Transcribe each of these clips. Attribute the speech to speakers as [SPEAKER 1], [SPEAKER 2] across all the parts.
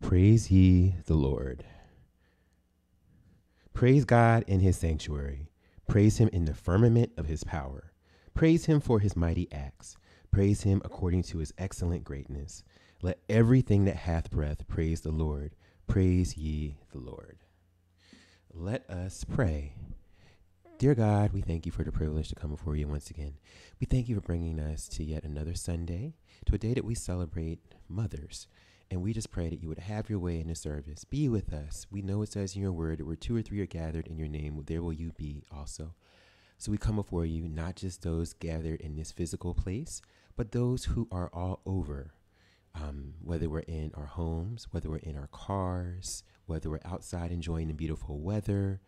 [SPEAKER 1] Praise ye the Lord. Praise God in his sanctuary. Praise him in the firmament of his power. Praise him for his mighty acts. Praise him according to his excellent greatness. Let everything that hath breath praise the Lord. Praise ye the Lord. Let us pray. Dear God, we thank you for the privilege to come before you once again. We thank you for bringing us to yet another Sunday, to a day that we celebrate mothers. And we just pray that you would have your way in the service. Be with us. We know it says in your word where two or three are gathered in your name, there will you be also. So we come before you, not just those gathered in this physical place, but those who are all over. Um, whether we're in our homes, whether we're in our cars, whether we're outside enjoying the beautiful weather,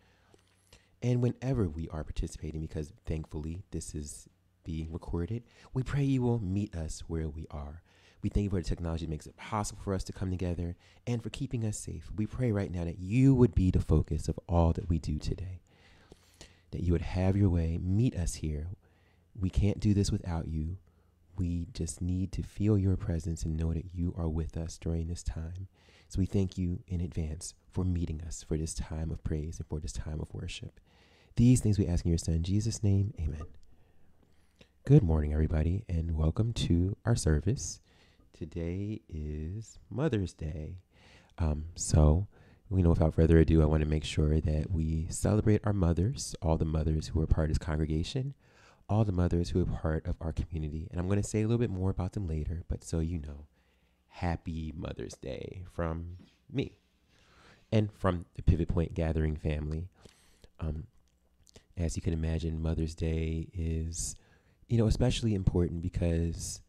[SPEAKER 1] and whenever we are participating, because thankfully this is being recorded, we pray you will meet us where we are. We thank you for the technology that makes it possible for us to come together and for keeping us safe. We pray right now that you would be the focus of all that we do today, that you would have your way, meet us here. We can't do this without you. We just need to feel your presence and know that you are with us during this time. So we thank you in advance for meeting us for this time of praise and for this time of worship. These things we ask in your son, Jesus' name, amen. Good morning, everybody, and welcome to our service today is Mother's Day. Um, so, you know, without further ado, I want to make sure that we celebrate our mothers, all the mothers who are part of this congregation, all the mothers who are part of our community. And I'm going to say a little bit more about them later, but so you know, happy Mother's Day from me and from the Pivot Point Gathering family. Um, as you can imagine, Mother's Day is, you know, especially important because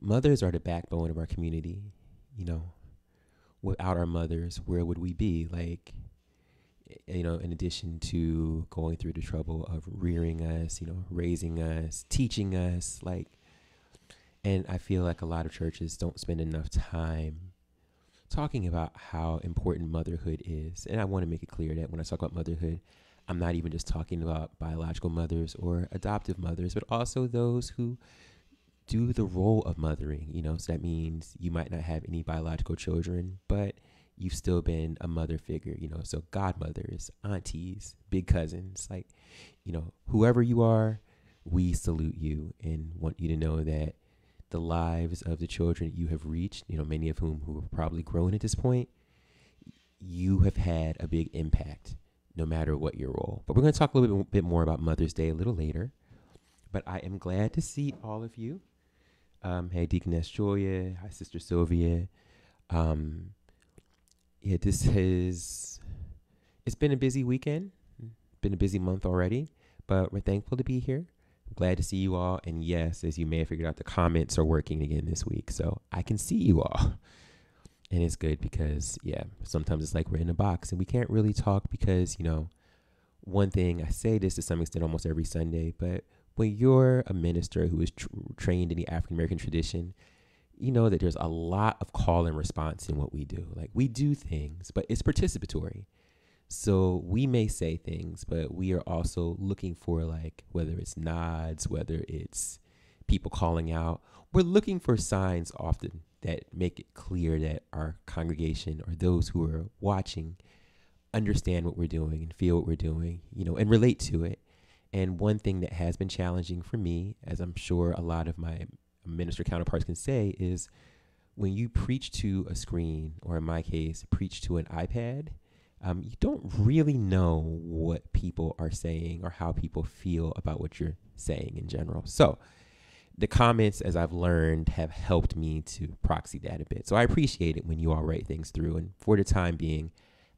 [SPEAKER 1] mothers are the backbone of our community. You know, without our mothers, where would we be? Like, eh, you know, in addition to going through the trouble of rearing us, you know, raising us, teaching us, like, and I feel like a lot of churches don't spend enough time talking about how important motherhood is. And I want to make it clear that when I talk about motherhood, I'm not even just talking about biological mothers or adoptive mothers, but also those who do the role of mothering, you know, so that means you might not have any biological children, but you've still been a mother figure, you know, so godmothers, aunties, big cousins, like, you know, whoever you are, we salute you and want you to know that the lives of the children you have reached, you know, many of whom who are probably grown at this point, you have had a big impact no matter what your role. But we're going to talk a little bit, bit more about Mother's Day a little later. But I am glad to see all of you. Um, hey, Deaconess Julia. Hi, Sister Sylvia. Um, yeah, this has it's been a busy weekend, been a busy month already, but we're thankful to be here. glad to see you all. And yes, as you may have figured out, the comments are working again this week, so I can see you all. And it's good because yeah, sometimes it's like we're in a box and we can't really talk because you know, one thing I say this to some extent almost every Sunday, but when you're a minister who is tr- trained in the African American tradition, you know that there's a lot of call and response in what we do. Like we do things, but it's participatory. So we may say things, but we are also looking for like whether it's nods, whether it's people calling out. We're looking for signs often that make it clear that our congregation or those who are watching understand what we're doing and feel what we're doing, you know, and relate to it. And one thing that has been challenging for me, as I'm sure a lot of my minister counterparts can say, is when you preach to a screen, or in my case, preach to an iPad, um, you don't really know what people are saying or how people feel about what you're saying in general. So, the comments, as I've learned, have helped me to proxy that a bit. So, I appreciate it when you all write things through. And for the time being,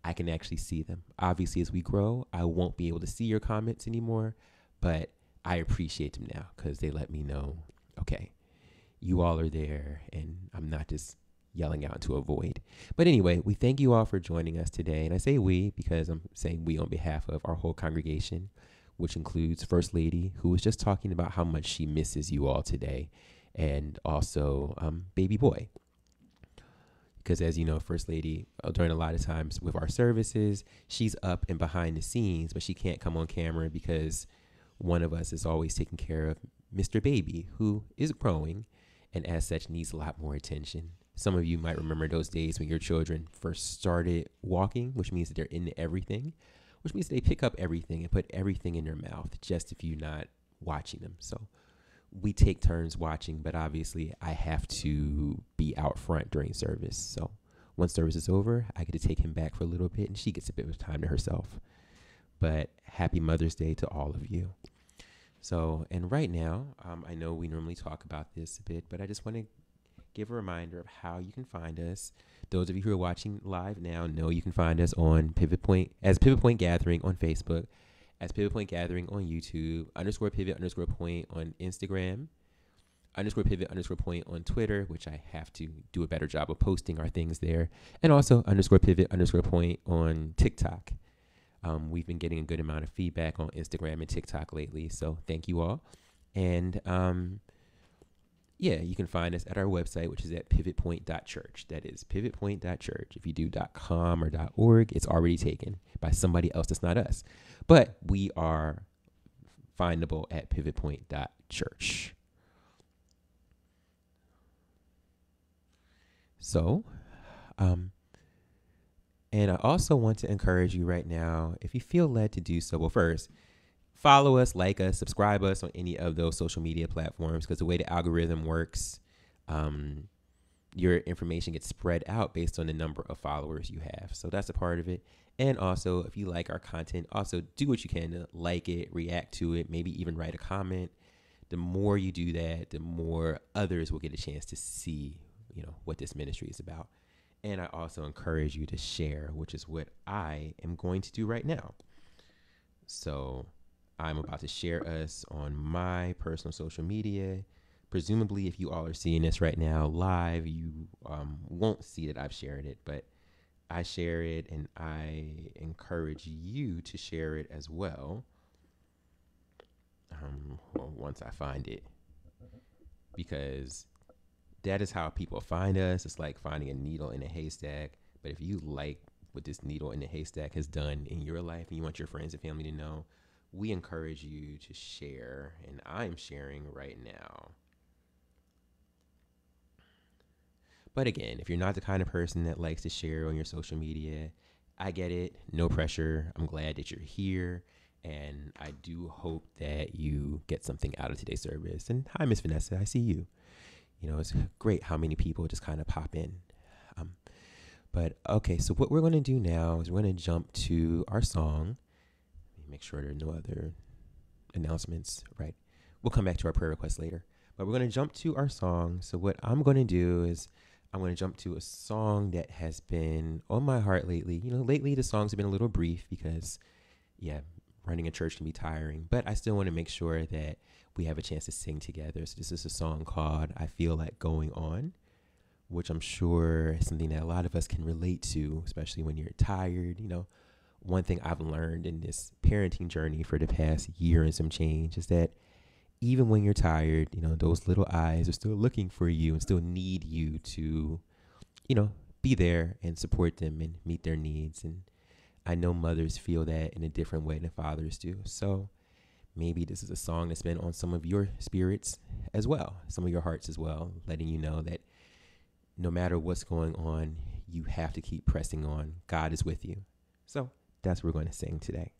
[SPEAKER 1] I can actually see them. Obviously, as we grow, I won't be able to see your comments anymore, but I appreciate them now because they let me know, okay, you all are there and I'm not just yelling out into a void. But anyway, we thank you all for joining us today. And I say we because I'm saying we on behalf of our whole congregation, which includes First Lady, who was just talking about how much she misses you all today, and also um, Baby Boy because as you know first lady uh, during a lot of times with our services she's up and behind the scenes but she can't come on camera because one of us is always taking care of mr baby who is growing and as such needs a lot more attention Some of you might remember those days when your children first started walking, which means that they're into everything, which means they pick up everything and put everything in their mouth just if you're not watching them. So we take turns watching, but obviously I have to be out front during service. So once service is over, I get to take him back for a little bit and she gets a bit of time to herself. But happy Mother's Day to all of you. So, and right now, um, I know we normally talk about this a bit, but I just want to give a reminder of how you can find us. Those of you who are watching live now know you can find us on Pivot Point as Pivot Point Gathering on Facebook, as Pivot Point Gathering on YouTube, underscore Pivot underscore Point on Instagram, underscore Pivot underscore Point on Twitter, which I have to do a better job of posting our things there, and also underscore Pivot underscore Point on TikTok. Um, we've been getting a good amount of feedback on Instagram and TikTok lately, so thank you all. And um, yeah, you can find us at our website, which is at pivotpoint.church. That is pivotpoint.church. If you do .com or .org, it's already taken by somebody else that's not us. But we are findable at pivotpoint.church. So, um, and I also want to encourage you right now, if you feel led to do so, well, first, follow us, like us, subscribe us on any of those social media platforms because the way the algorithm works, um, your information gets spread out based on the number of followers you have. So that's a part of it. And also, if you like our content, also do what you can to like it, react to it, maybe even write a comment. The more you do that, the more others will get a chance to see, you know, what this ministry is about. And I also encourage you to share, which is what I am going to do right now. So I'm about to share us on my personal social media. Presumably, if you all are seeing this right now live, you um, won't see that I've shared it, but I share it and I encourage you to share it as well. Um, well, once I find it, because that is how people find us. It's like finding a needle in a haystack. But if you like what this needle in the haystack has done in your life and you want your friends and family to know, we encourage you to share. And I'm sharing right now. But again, if you're not the kind of person that likes to share on your social media, I get it. No pressure. I'm glad that you're here. And I do hope that you get something out of today's service. And hi, Miss Vanessa. I see you you know, it's great how many people just kind of pop in. Um, but okay, so what we're going to do now is we're going to jump to our song. Make sure there are no other announcements, right? We'll come back to our prayer requests later. But we're going to jump to our song. So what I'm going to do is I'm going to jump to a song that has been on my heart lately. You know, lately the songs have been a little brief because, yeah, running a church can be tiring. But I still want to make sure that we have a chance to sing together. So this is a song called I Feel Like Going On, which I'm sure is something that a lot of us can relate to, especially when you're tired. You know, one thing I've learned in this parenting journey for the past year and some change is that even when you're tired, you know, those little eyes are still looking for you and still need you to, you know, be there and support them and meet their needs. And I know mothers feel that in a different way than fathers do. So maybe this is a song that's been on some of your spirits as well, some of your hearts as well, letting you know that no matter what's going on, you have to keep pressing on. God is with you. So that's what we're going to sing today.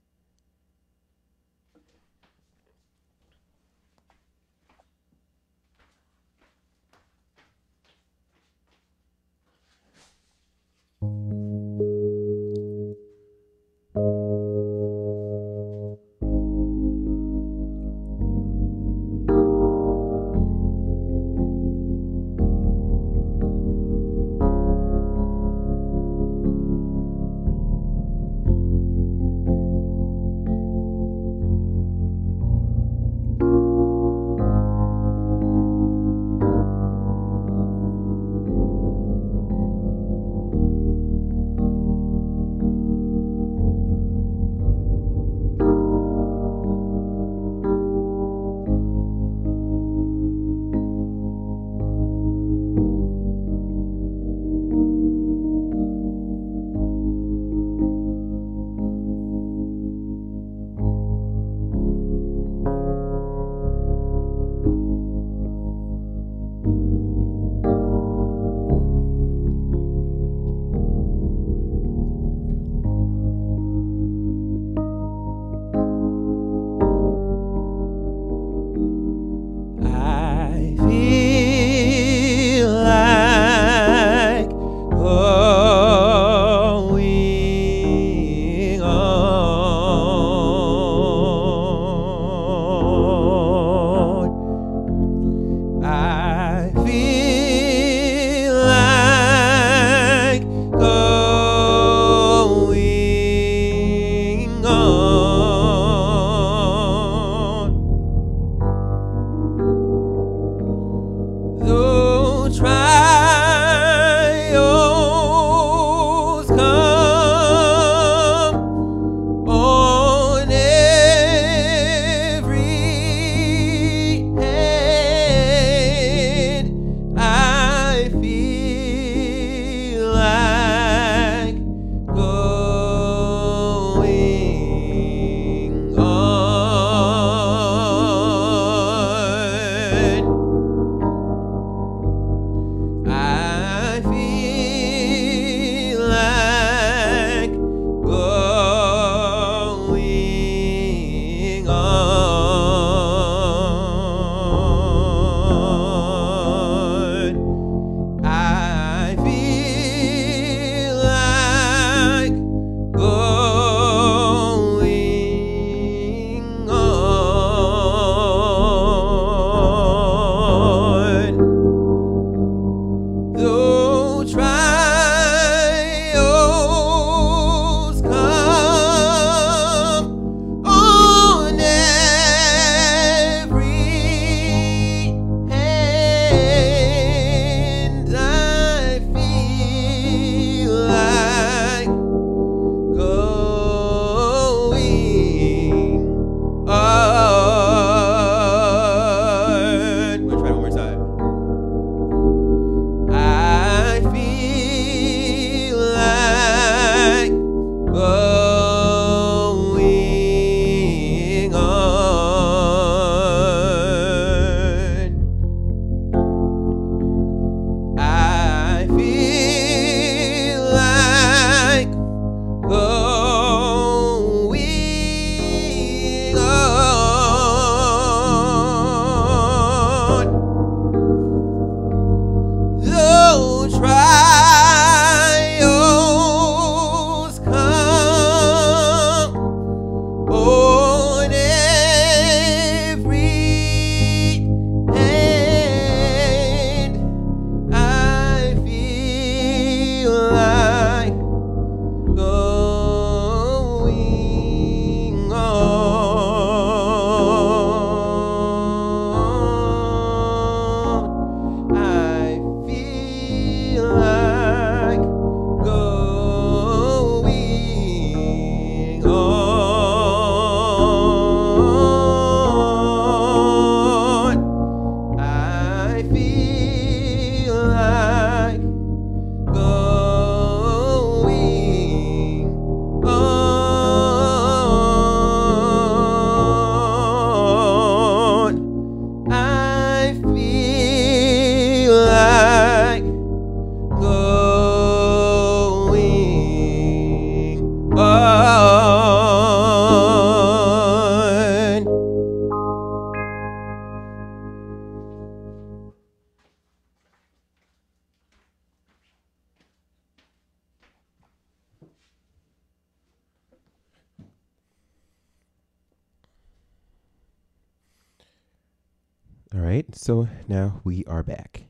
[SPEAKER 1] Right, so now we are back.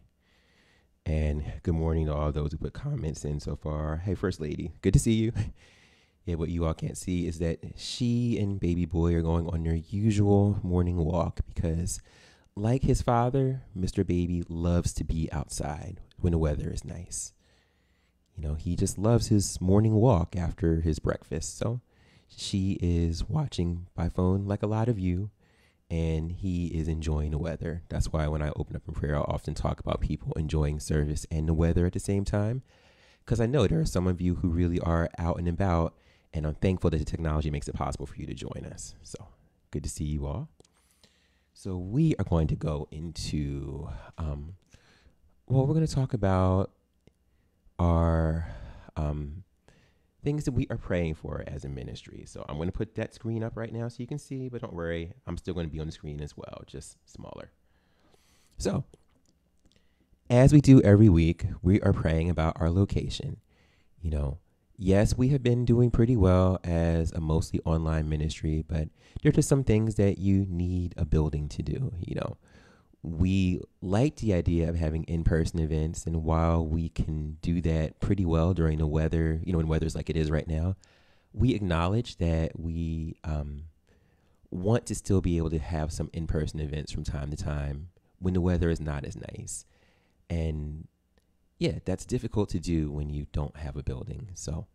[SPEAKER 1] And good morning to all those who put comments in so far. Hey, First Lady, good to see you. yeah, what you all can't see is that she and baby boy are going on their usual morning walk because, like his father, Mr. Baby loves to be outside when the weather is nice. You know, he just loves his morning walk after his breakfast. So she is watching by phone like a lot of you and he is enjoying the weather. That's why when I open up in prayer, I'll often talk about people enjoying service and the weather at the same time. Because I know there are some of you who really are out and about, and I'm thankful that the technology makes it possible for you to join us. So good to see you all. So we are going to go into, um, well, we're going to talk about our um, things that we are praying for as a ministry. So I'm going to put that screen up right now so you can see, but don't worry, I'm still going to be on the screen as well, just smaller. So, as we do every week, we are praying about our location. You know, yes, we have been doing pretty well as a mostly online ministry, but there are just some things that you need a building to do, you know we like the idea of having in-person events and while we can do that pretty well during the weather you know when weather's like it is right now we acknowledge that we um, want to still be able to have some in-person events from time to time when the weather is not as nice. And yeah that's difficult to do when you don't have a building. So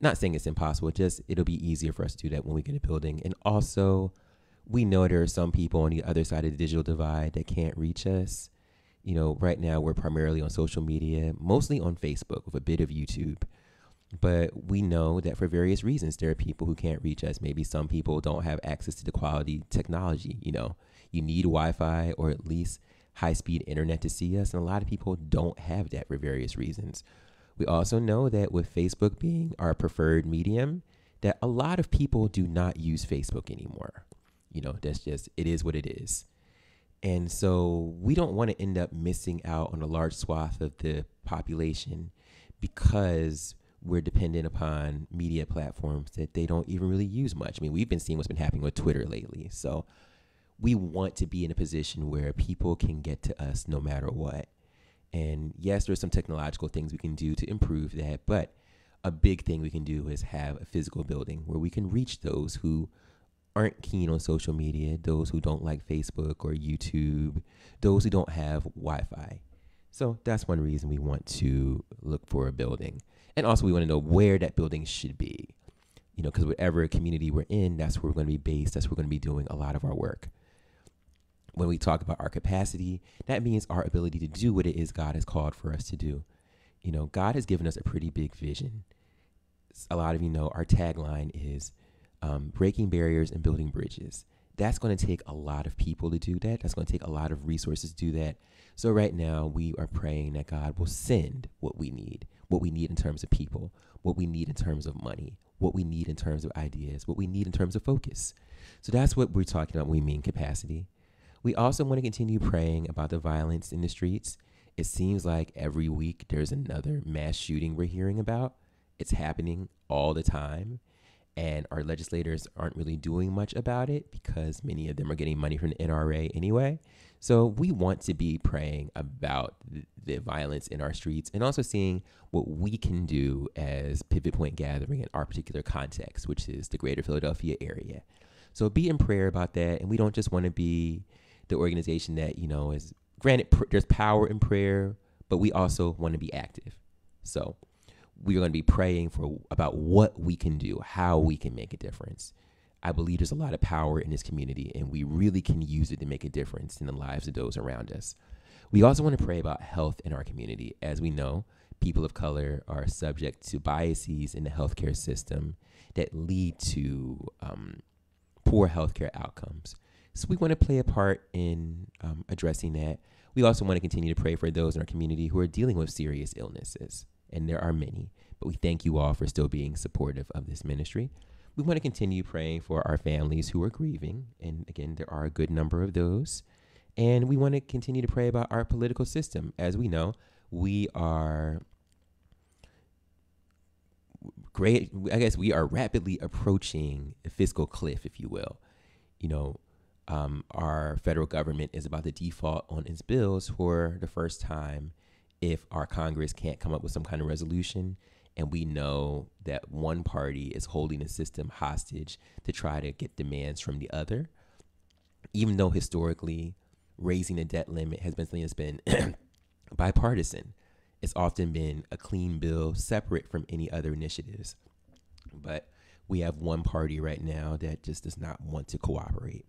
[SPEAKER 1] not saying it's impossible just it'll be easier for us to do that when we get a building. And also we know there are some people on the other side of the digital divide that can't reach us. You know, right now we're primarily on social media, mostly on Facebook with a bit of YouTube. But we know that for various reasons, there are people who can't reach us. Maybe some people don't have access to the quality technology. You know, you need Wi Fi or at least high speed internet to see us. And a lot of people don't have that for various reasons. We also know that with Facebook being our preferred medium, that a lot of people do not use Facebook anymore. You know, that's just, it is what it is. And so we don't want to end up missing out on a large swath of the population because we're dependent upon media platforms that they don't even really use much. I mean, we've been seeing what's been happening with Twitter lately. So we want to be in a position where people can get to us no matter what. And yes, there's some technological things we can do to improve that, but a big thing we can do is have a physical building where we can reach those who aren't keen on social media, those who don't like Facebook or YouTube, those who don't have Wi Fi. So that's one reason we want to look for a building. And also, we want to know where that building should be. You know, because whatever community we're in, that's where we're going to be based, that's where we're going to be doing a lot of our work. When we talk about our capacity, that means our ability to do what it is God has called for us to do. You know, God has given us a pretty big vision. A lot of you know our tagline is um, breaking barriers and building bridges. That's going to take a lot of people to do that. That's going to take a lot of resources to do that. So, right now, we are praying that God will send what we need, what we need in terms of people, what we need in terms of money, what we need in terms of ideas, what we need in terms of focus. So, that's what we're talking about when we mean capacity. We also want to continue praying about the violence in the streets. It seems like every week there's another mass shooting we're hearing about. It's happening all the time and our legislators aren't really doing much about it because many of them are getting money from the NRA anyway. So we want to be praying about the, violence in our streets and also seeing what we can do as Pivot Point Gathering in our particular context, which is the greater Philadelphia area. So be in prayer about that. And we don't just want to be the organization that, you know, is granted, pr- there's power in prayer, but we also want to be active. So we're going to be praying for about what we can do, how we can make a difference. I believe there's a lot of power in this community, and we really can use it to make a difference in the lives of those around us. We also want to pray about health in our community. As we know, people of color are subject to biases in the healthcare system that lead to um, poor healthcare outcomes. So we want to play a part in um, addressing that. We also want to continue to pray for those in our community who are dealing with serious illnesses and there are many. But we thank you all for still being supportive of this ministry. We want to continue praying for our families who are grieving. And again, there are a good number of those. And we want to continue to pray about our political system. As we know, we are great. I guess we are rapidly approaching a fiscal cliff, if you will. You know, um, our federal government is about to default on its bills for the first time if our Congress can't come up with some kind of resolution. And we know that one party is holding the system hostage to try to get demands from the other. Even though historically, raising the debt limit has been something that's been bipartisan, it's often been a clean bill separate from any other initiatives. But we have one party right now that just does not want to cooperate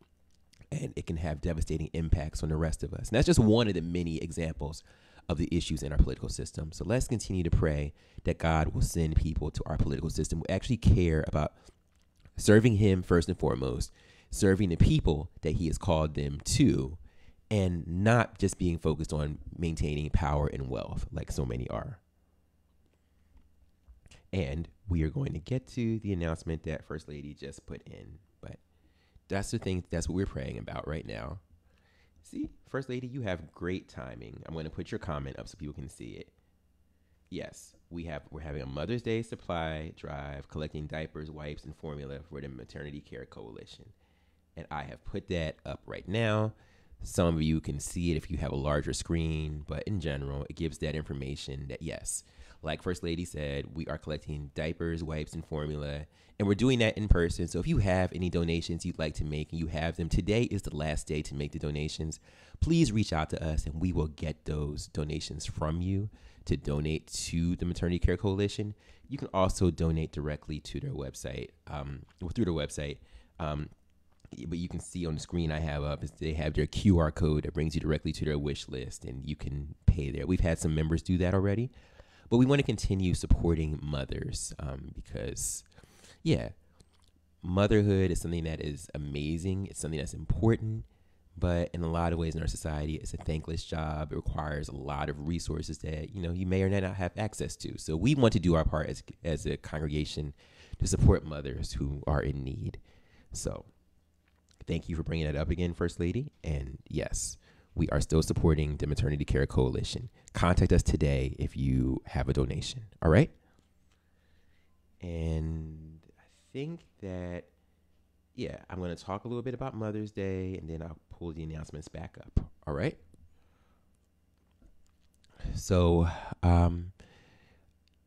[SPEAKER 1] and it can have devastating impacts on the rest of us. And that's just one of the many examples of the issues in our political system. So let's continue to pray that God will send people to our political system who actually care about serving Him first and foremost, serving the people that He has called them to, and not just being focused on maintaining power and wealth like so many are. And we are going to get to the announcement that First Lady just put in But that's the thing. That's what we're praying about right now. See, First Lady, you have great timing. I'm going to put your comment up so people can see it. Yes, we have. We're having a Mother's Day supply drive, collecting diapers, wipes, and formula for the Maternity Care Coalition, and I have put that up right now. Some of you can see it if you have a larger screen, but in general, it gives that information that yes, like First Lady said, we are collecting diapers, wipes, and formula, and we're doing that in person. So if you have any donations you'd like to make and you have them, today is the last day to make the donations. Please reach out to us and we will get those donations from you to donate to the Maternity Care Coalition. You can also donate directly to their website, um, through their website. Um, but you can see on the screen I have up is they have their QR code that brings you directly to their wish list and you can pay there. We've had some members do that already. But we want to continue supporting mothers um, because, yeah, motherhood is something that is amazing. It's something that's important. But in a lot of ways in our society, it's a thankless job. It requires a lot of resources that you know you may or may not have access to. So we want to do our part as as a congregation to support mothers who are in need. So thank you for bringing that up again, First Lady. And yes, we are still supporting the Maternity Care Coalition. Contact us today if you have a donation. All right? And I think that, yeah, I'm going to talk a little bit about Mother's Day and then I'll pull the announcements back up. All right? So, um,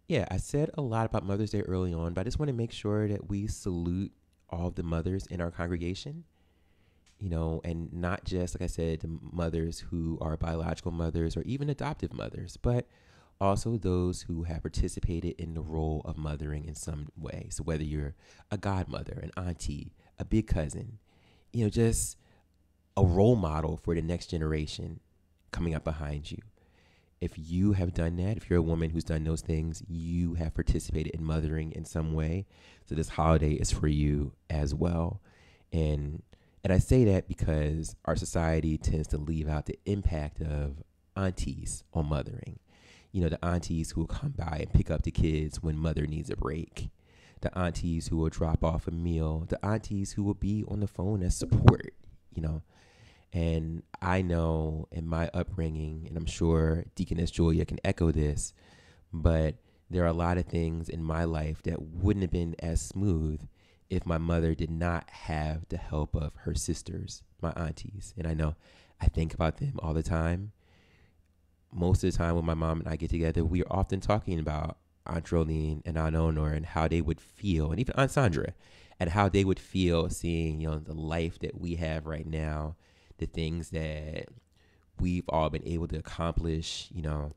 [SPEAKER 1] yeah, I said a lot about Mother's Day early on, but I just want to make sure that we salute all the mothers in our congregation you know, and not just, like I said, mothers who are biological mothers or even adoptive mothers, but also those who have participated in the role of mothering in some way. So whether you're a godmother, an auntie, a big cousin, you know, just a role model for the next generation coming up behind you. If you have done that, if you're a woman who's done those things, you have participated in mothering in some way. So this holiday is for you as well. And and I say that because our society tends to leave out the impact of aunties on mothering. You know, the aunties who will come by and pick up the kids when mother needs a break, the aunties who will drop off a meal, the aunties who will be on the phone as support, you know. And I know in my upbringing, and I'm sure Deaconess Julia can echo this, but there are a lot of things in my life that wouldn't have been as smooth if my mother did not have the help of her sisters, my aunties. And I know I think about them all the time. Most of the time when my mom and I get together, we are often talking about Aunt Jolene and Aunt Honor and how they would feel, and even Aunt Sandra, and how they would feel seeing, you know, the life that we have right now, the things that we've all been able to accomplish, you know.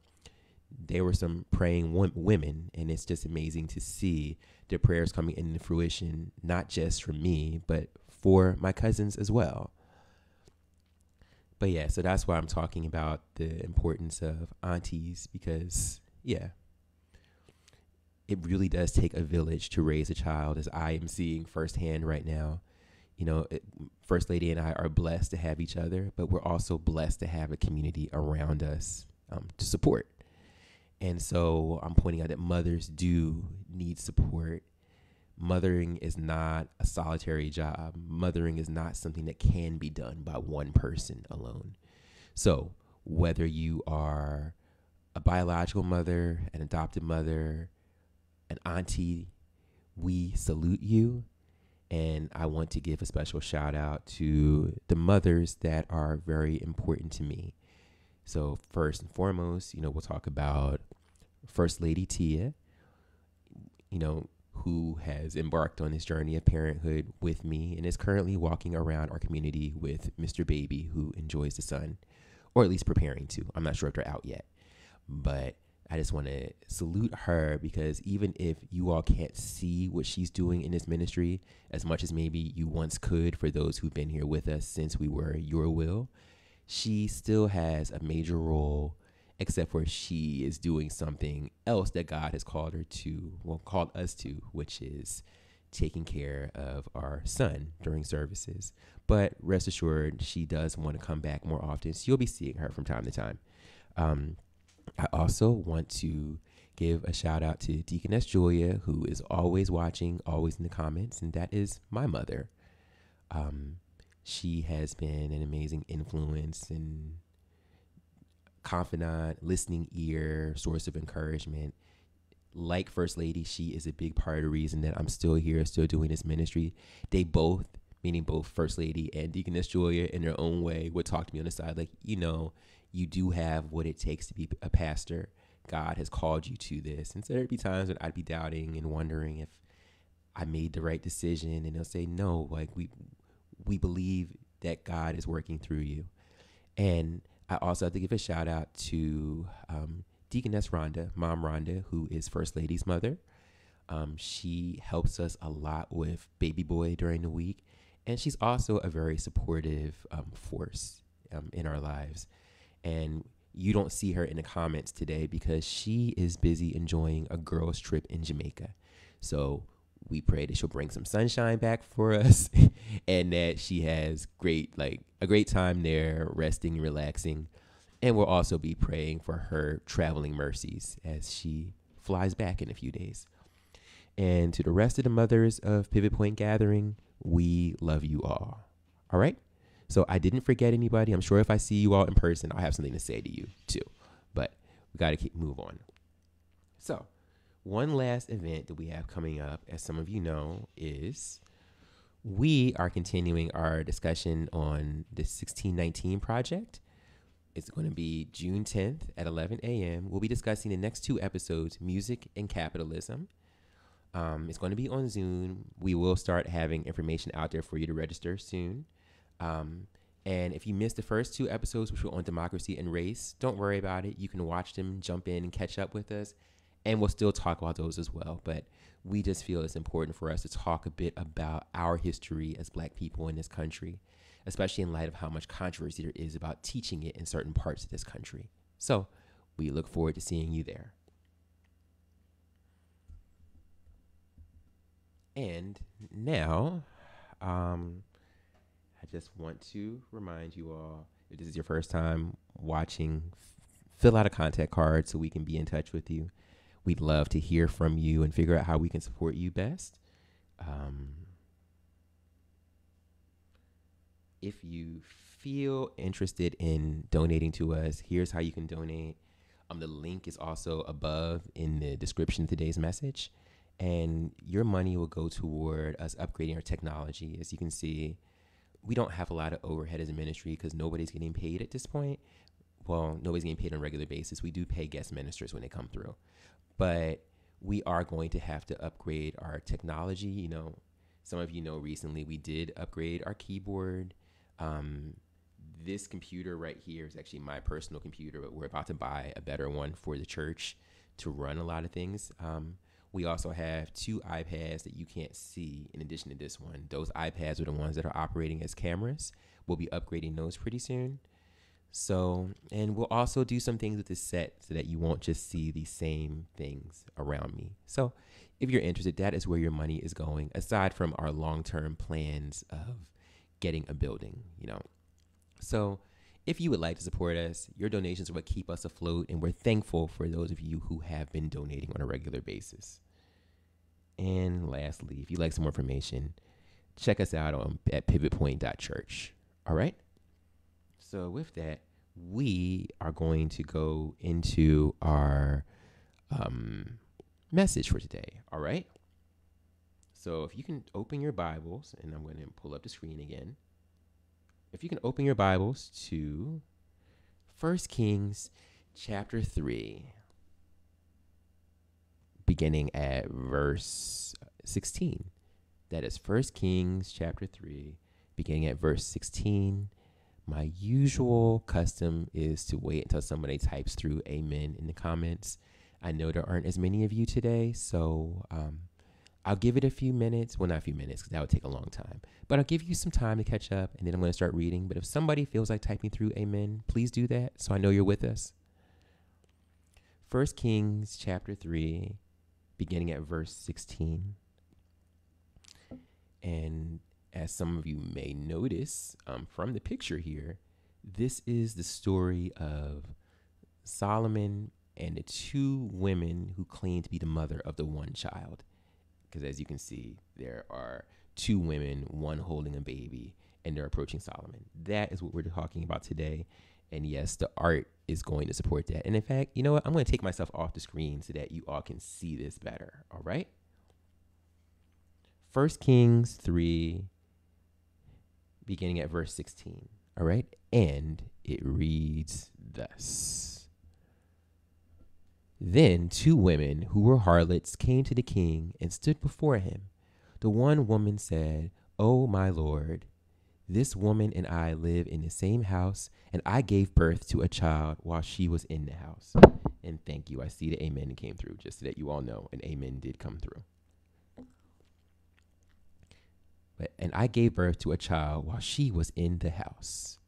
[SPEAKER 1] They were some praying women, and it's just amazing to see their prayers coming into fruition, not just for me, but for my cousins as well. But yeah, so that's why I'm talking about the importance of aunties because, yeah, it really does take a village to raise a child, as I am seeing firsthand right now. You know, it, First Lady and I are blessed to have each other, but we're also blessed to have a community around us um, to support. And so I'm pointing out that mothers do need support. Mothering is not a solitary job. Mothering is not something that can be done by one person alone. So, whether you are a biological mother, an adopted mother, an auntie, we salute you And I want to give a special shout out to the mothers that are very important to me. So, first and foremost, you know, we'll talk about First Lady Tia, you know, who has embarked on this journey of parenthood with me and is currently walking around our community with Mr. Baby, who enjoys the sun, or at least preparing to. I'm not sure if they're out yet. But I just want to salute her because even if you all can't see what she's doing in this ministry as much as maybe you once could for those who've been here with us since we were your will, she still has a major role except for she is doing something else that God has called her to, well, called us to, which is taking care of our son during services. But rest assured, she does want to come back more often. So you'll be seeing her from time to time. Um, I also want to give a shout out to Deaconess Julia, who is always watching, always in the comments, and that is my mother. Um, she has been an amazing influence and confidant, listening ear, source of encouragement. Like First Lady, she is a big part of the reason that I'm still here, still doing this ministry. They both, meaning both First Lady and Deaconess Julia, in their own way, would talk to me on the side, like, you know, you do have what it takes to be a pastor. God has called you to this. And so there'd be times when I'd be doubting and wondering if I made the right decision. And they'll say, no, like we we believe that God is working through you. And I also have to give a shout out to um, Deaconess Rhonda, Mom Rhonda, who is First Lady's mother. Um, she helps us a lot with baby boy during the week. And she's also a very supportive um, force um, in our lives and you don't see her in the comments today because she is busy enjoying a girls' trip in Jamaica. So we pray that she'll bring some sunshine back for us and that she has great like a great time there resting and relaxing and we'll also be praying for her traveling mercies as she flies back in a few days and to the rest of the mothers of pivot point gathering we love you all all right so I didn't forget anybody. I'm sure if I see you all in person, I'll have something to say to you too. But we got to keep move on. So, one last event that we have coming up, as some of you know, is we are continuing our discussion on the 1619 project. It's going to be June 10th at 11 a.m. We'll be discussing the next two episodes music and capitalism. Um, it's going to be on Zoom. We will start having information out there for you to register soon. Um, and if you missed the first two episodes, which were on democracy and race, don't worry about it. You can watch them, jump in, and catch up with us. And we'll still talk about those as well. But we just feel it's important for us to talk a bit about our history as Black people in this country, especially in light of how much controversy there is about teaching it in certain parts of this country. So we look forward to seeing you there. And now, um, I just want to remind you all if this is your first time watching, f- fill out a contact card so we can be in touch with you. We'd love to hear from you and figure out how we can support you best. Um, if you feel interested in donating to us, here's how you can donate. Um, the link is also above in the description of today's message. And your money will go toward us upgrading our technology. As you can see, we don't have a lot of overhead as a ministry because nobody's getting paid at this point. Well, nobody's getting paid on a regular basis. We do pay guest ministers when they come through, but we are going to have to upgrade our technology. You know, some of you know recently we did upgrade our keyboard. Um, this computer right here is actually my personal computer, but we're about to buy a better one for the church to run a lot of things. Um, we also have two iPads that you can't see in addition to this one. Those iPads are the ones that are operating as cameras. We'll be upgrading those pretty soon. So, and we'll also do some things with this set so that you won't just see the same things around me. So, if you're interested, that is where your money is going, aside from our long term plans of getting a building, you know. So, if you would like to support us, your donations are what keep us afloat, and we're thankful for those of you who have been donating on a regular basis. And lastly, if you'd like some more information, check us out on at pivotpoint.church. All right. So with that, we are going to go into our um, message for today. All right. So if you can open your Bibles, and I'm going to pull up the screen again. If you can open your Bibles to 1 Kings chapter 3, beginning at verse 16. That is 1 Kings chapter 3, beginning at verse 16. My usual custom is to wait until somebody types through amen in the comments. I know there aren't as many of you today, so um, I'll give it a few minutes. Well, not a few minutes, because that would take a long time. But I'll give you some time to catch up, and then I'm going to start reading. But if somebody feels like typing through amen, please do that so I know you're with us. First Kings chapter 3, beginning at verse 16. And as some of you may notice um, from the picture here, this is the story of Solomon and the two women who claim to be the mother of the one child because as you can see, there are two women, one holding a baby, and they're approaching Solomon. That is what we're talking about today. And yes, the art is going to support that. And in fact, you know what? I'm going to take myself off the screen so that you all can see this better. All right? First Kings 3, beginning at verse 16. All right? And it reads thus. Then two women who were harlots came to the king and stood before him. The one woman said, O my lord, this woman and I live in the same house, and I gave birth to a child while she was in the house. And thank you. I see the amen came through, just so that you all know an amen did come through. But, and I gave birth to a child while she was in the house.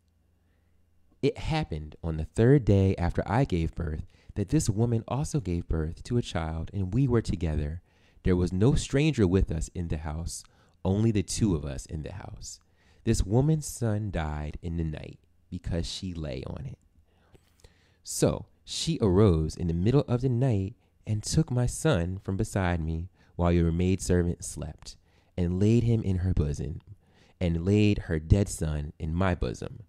[SPEAKER 1] It happened on the third day after I gave birth that this woman also gave birth to a child, and we were together. There was no stranger with us in the house, only the two of us in the house. This woman's son died in the night because she lay on it. So she arose in the middle of the night and took my son from beside me while your maidservant slept, and laid him in her bosom, and laid her dead son in my bosom.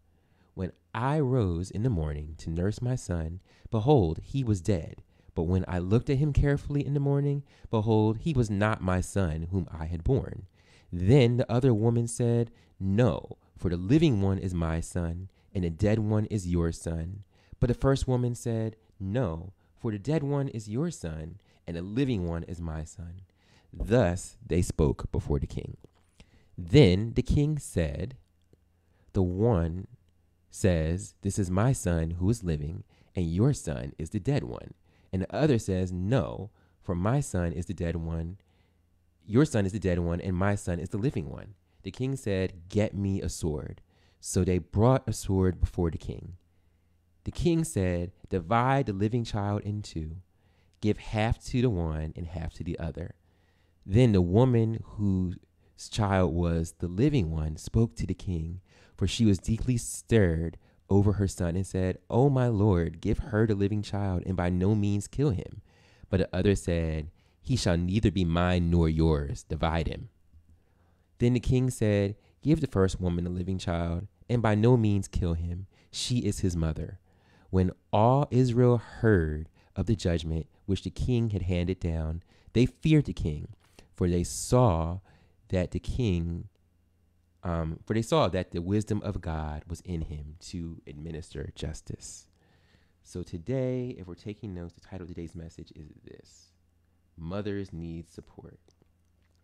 [SPEAKER 1] When I rose in the morning to nurse my son, behold, he was dead. But when I looked at him carefully in the morning, behold, he was not my son whom I had born. Then the other woman said, No, for the living one is my son, and the dead one is your son. But the first woman said, No, for the dead one is your son, and the living one is my son. Thus they spoke before the king. Then the king said, The one says, This is my son who is living, and your son is the dead one. And the other says, No, for my son is the dead one, your son is the dead one, and my son is the living one. The king said, Get me a sword. So they brought a sword before the king. The king said, Divide the living child in two, give half to the one and half to the other. Then the woman whose child was the living one spoke to the king for she was deeply stirred over her son and said, O my Lord, give her the living child, and by no means kill him. But the other said, He shall neither be mine nor yours, divide him. Then the king said, Give the first woman the living child, and by no means kill him. She is his mother. When all Israel heard of the judgment which the king had handed down, they feared the king, for they saw that the king um, for they saw that the wisdom of God was in him to administer justice. So today, if we're taking notes, the title of today's message is this Mothers Need Support.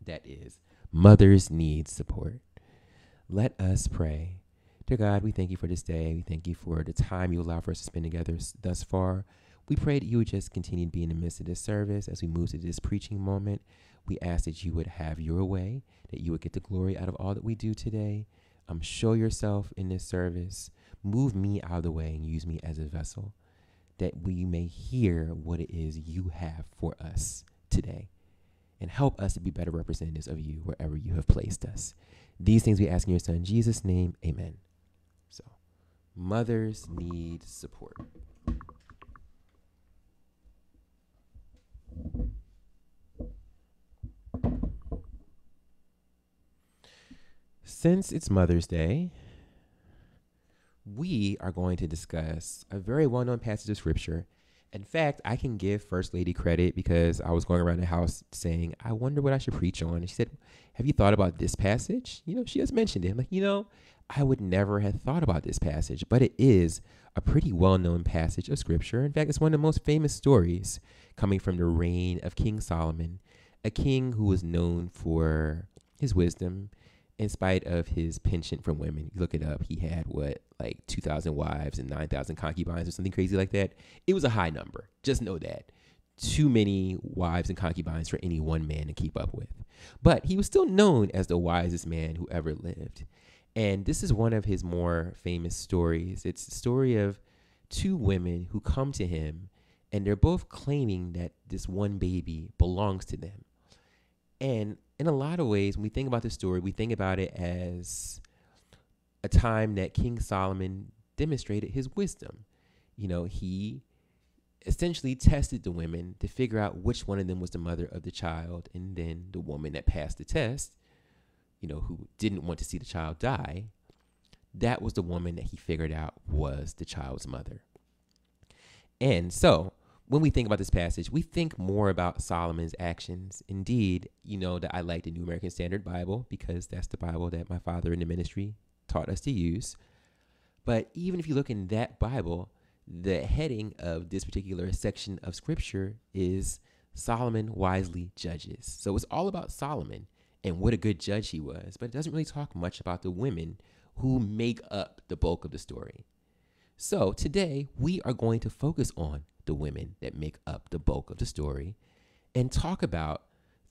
[SPEAKER 1] That is, Mothers Need Support. Let us pray. Dear God, we thank you for this day. We thank you for the time you allow for us to spend together thus far. We pray that you would just continue to be in the midst of this service as we move to this preaching moment. We ask that you would have your way, that you would get the glory out of all that we do today. Um, show yourself in this service. Move me out of the way and use me as a vessel, that we may hear what it is you have for us today. And help us to be better representatives of you wherever you have placed us. These things we ask in your son, Jesus' name, amen. So, mothers need support. Since it's Mother's Day, we are going to discuss a very well known passage of Scripture In fact, I can give First Lady credit because I was going around the house saying, I wonder what I should preach on. And she said, Have you thought about this passage? You know, she has mentioned it. I'm like, you know, I would never have thought about this passage, but it is a pretty well known passage of scripture. In fact, it's one of the most famous stories coming from the reign of King Solomon, a king who was known for his wisdom in spite of his penchant for women. You look it up, he had what, like 2,000 wives and 9,000 concubines or something crazy like that. It was a high number. Just know that. Too many wives and concubines for any one man to keep up with. But he was still known as the wisest man who ever lived. And this is one of his more famous stories. It's the story of two women who come to him and they're both claiming that this one baby belongs to them. And in a lot of ways, when we think about the story, we think about it as a time that King Solomon demonstrated his wisdom. You know, he essentially tested the women to figure out which one of them was the mother of the child. And then the woman that passed the test, you know, who didn't want to see the child die, that was the woman that he figured out was the child's mother. And so when we think about this passage, we think more about Solomon's actions. Indeed, you know that I like the New American Standard Bible because that's the Bible that my father in the ministry taught us to use. But even if you look in that Bible, the heading of this particular section of scripture is Solomon wisely judges. So it's all about Solomon and what a good judge he was, but it doesn't really talk much about the women who make up the bulk of the story. So today we are going to focus on the women that make up the bulk of the story and talk about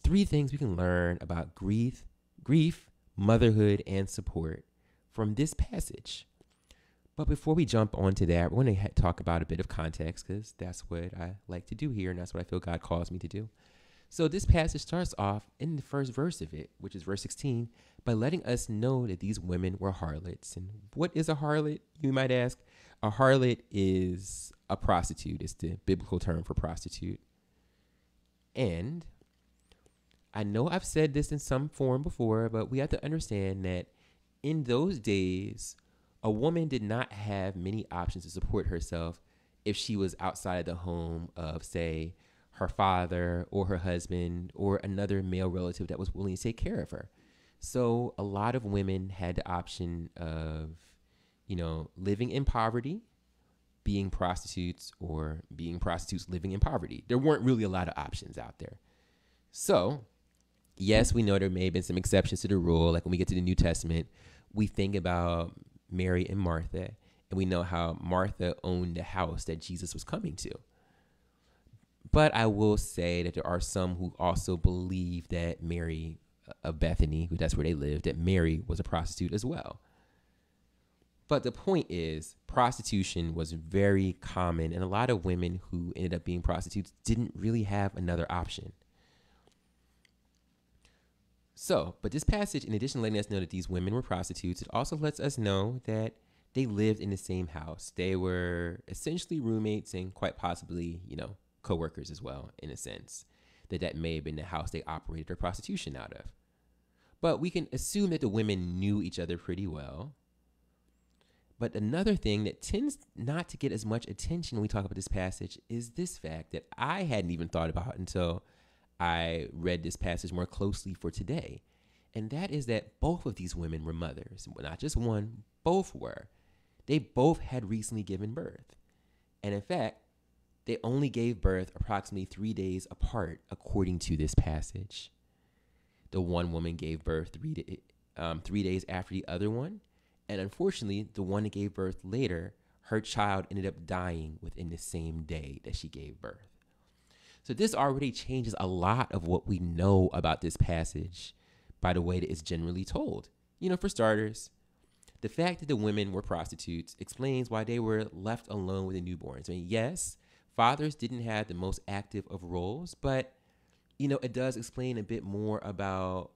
[SPEAKER 1] three things we can learn about grief, grief, motherhood, and support from this passage. But before we jump onto that, we're going to talk about a bit of context because that's what I like to do here, and that's what I feel God calls me to do. So, this passage starts off in the first verse of it, which is verse 16, by letting us know that these women were harlots. And what is a harlot, you might ask? A harlot is a prostitute, it's the biblical term for prostitute. And I know I've said this in some form before, but we have to understand that in those days, a woman did not have many options to support herself if she was outside the home of, say, her father or her husband or another male relative that was willing to take care of her. So a lot of women had the option of you know, living in poverty, being prostitutes, or being prostitutes living in poverty. There weren't really a lot of options out there. So, yes, we know there may have been some exceptions to the rule. Like when we get to the New Testament, we think about Mary and Martha, and we know how Martha owned the house that Jesus was coming to. But I will say that there are some who also believe that Mary uh, of Bethany, who that's where they lived, that Mary was a prostitute as well. But the point is, prostitution was very common, and a lot of women who ended up being prostitutes didn't really have another option. So, but this passage, in addition to letting us know that these women were prostitutes, it also lets us know that they lived in the same house. They were essentially roommates and quite possibly, you know, co-workers as well, in a sense. That that may have been the house they operated their prostitution out of. But we can assume that the women knew each other pretty well but another thing that tends not to get as much attention when we talk about this passage is this fact that I hadn't even thought about until I read this passage more closely for today. And that is that both of these women were mothers. Not just one, both were. They both had recently given birth. And in fact, they only gave birth approximately three days apart, according to this passage. The one woman gave birth three, um, three days after the other one, and unfortunately, the one that gave birth later, her child ended up dying within the same day that she gave birth. So this already changes a lot of what we know about this passage by the way that it's generally told. You know, for starters, the fact that the women were prostitutes explains why they were left alone with the newborns. I mean, yes, fathers didn't have the most active of roles, but you know, it does explain a bit more about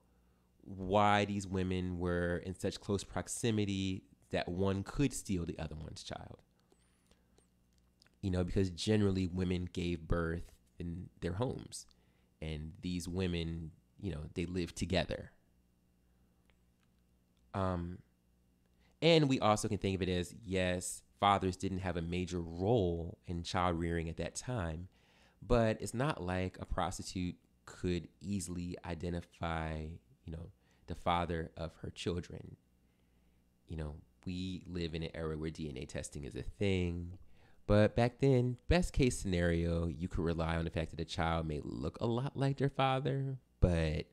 [SPEAKER 1] why these women were in such close proximity that one could steal the other one's child. You know, because generally women gave birth in their homes, and these women, you know, they lived together. Um, And we also can think of it as yes, fathers didn't have a major role in child rearing at that time, but it's not like a prostitute could easily identify, you know, the father of her children. You know, we live in an era where DNA testing is a thing. But back then, best case scenario, you could rely on the fact that a child may look a lot like their father, but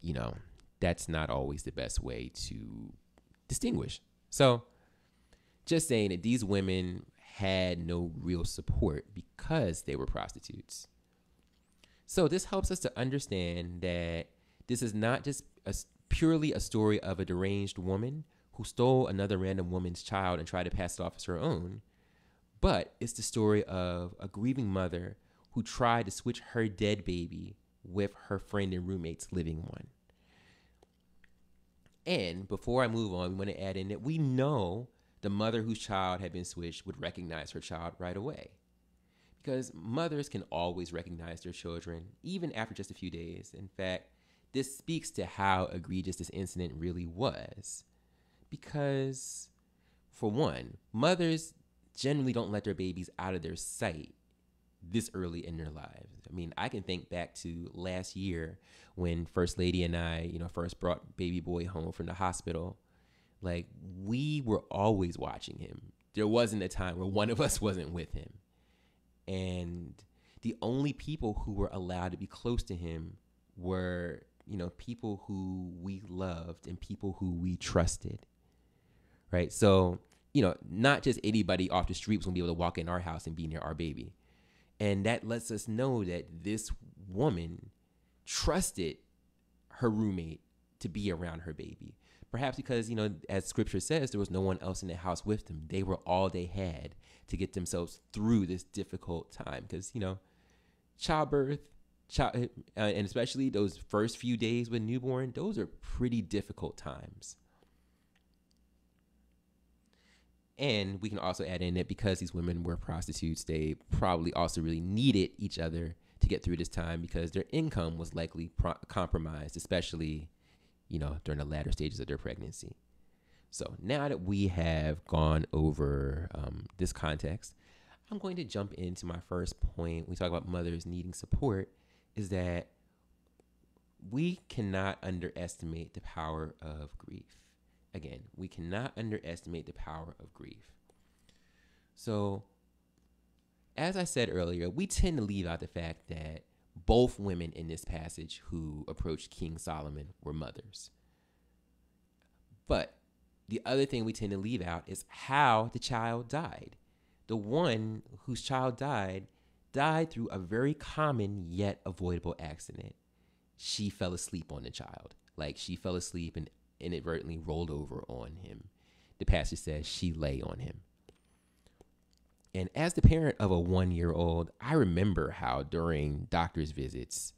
[SPEAKER 1] you know, that's not always the best way to distinguish. So, just saying that these women had no real support because they were prostitutes. So, this helps us to understand that this is not just a, purely a story of a deranged woman who stole another random woman's child and tried to pass it off as her own, but it's the story of a grieving mother who tried to switch her dead baby with her friend and roommate's living one. And before I move on, we want to add in that we know the mother whose child had been switched would recognize her child right away. Because mothers can always recognize their children, even after just a few days. In fact, this speaks to how egregious this incident really was. Because, for one, mothers generally don't let their babies out of their sight this early in their lives. I mean, I can think back to last year when First Lady and I, you know, first brought baby boy home from the hospital. Like, we were always watching him. There wasn't a time where one of us wasn't with him. And the only people who were allowed to be close to him were, you know, people who we loved and people who we trusted. Right? So, you know, not just anybody off the street was gonna be able to walk in our house and be near our baby. And that lets us know that this woman trusted her roommate to be around her baby. Perhaps because, you know, as scripture says, there was no one else in the house with them. They were all they had to get themselves through this difficult time. Because, you know, childbirth, child, uh, and especially those first few days with newborn, those are pretty difficult times. And we can also add in that because these women were prostitutes, they probably also really needed each other to get through this time because their income was likely pro- compromised, especially, you know, during the latter stages of their pregnancy. So now that we have gone over um, this context, I'm going to jump into my first point. We talk about mothers needing support, is that we cannot underestimate the power of grief. Again, we cannot underestimate the power of grief. So, as I said earlier, we tend to leave out the fact that both women in this passage who approached King Solomon were mothers. But the other thing we tend to leave out is how the child died. The one whose child died died through a very common yet avoidable accident. She fell asleep on the child. Like she fell asleep and inadvertently rolled over on him. The passage says she lay on him. And as the parent of a one year old, I remember how during doctor's visits,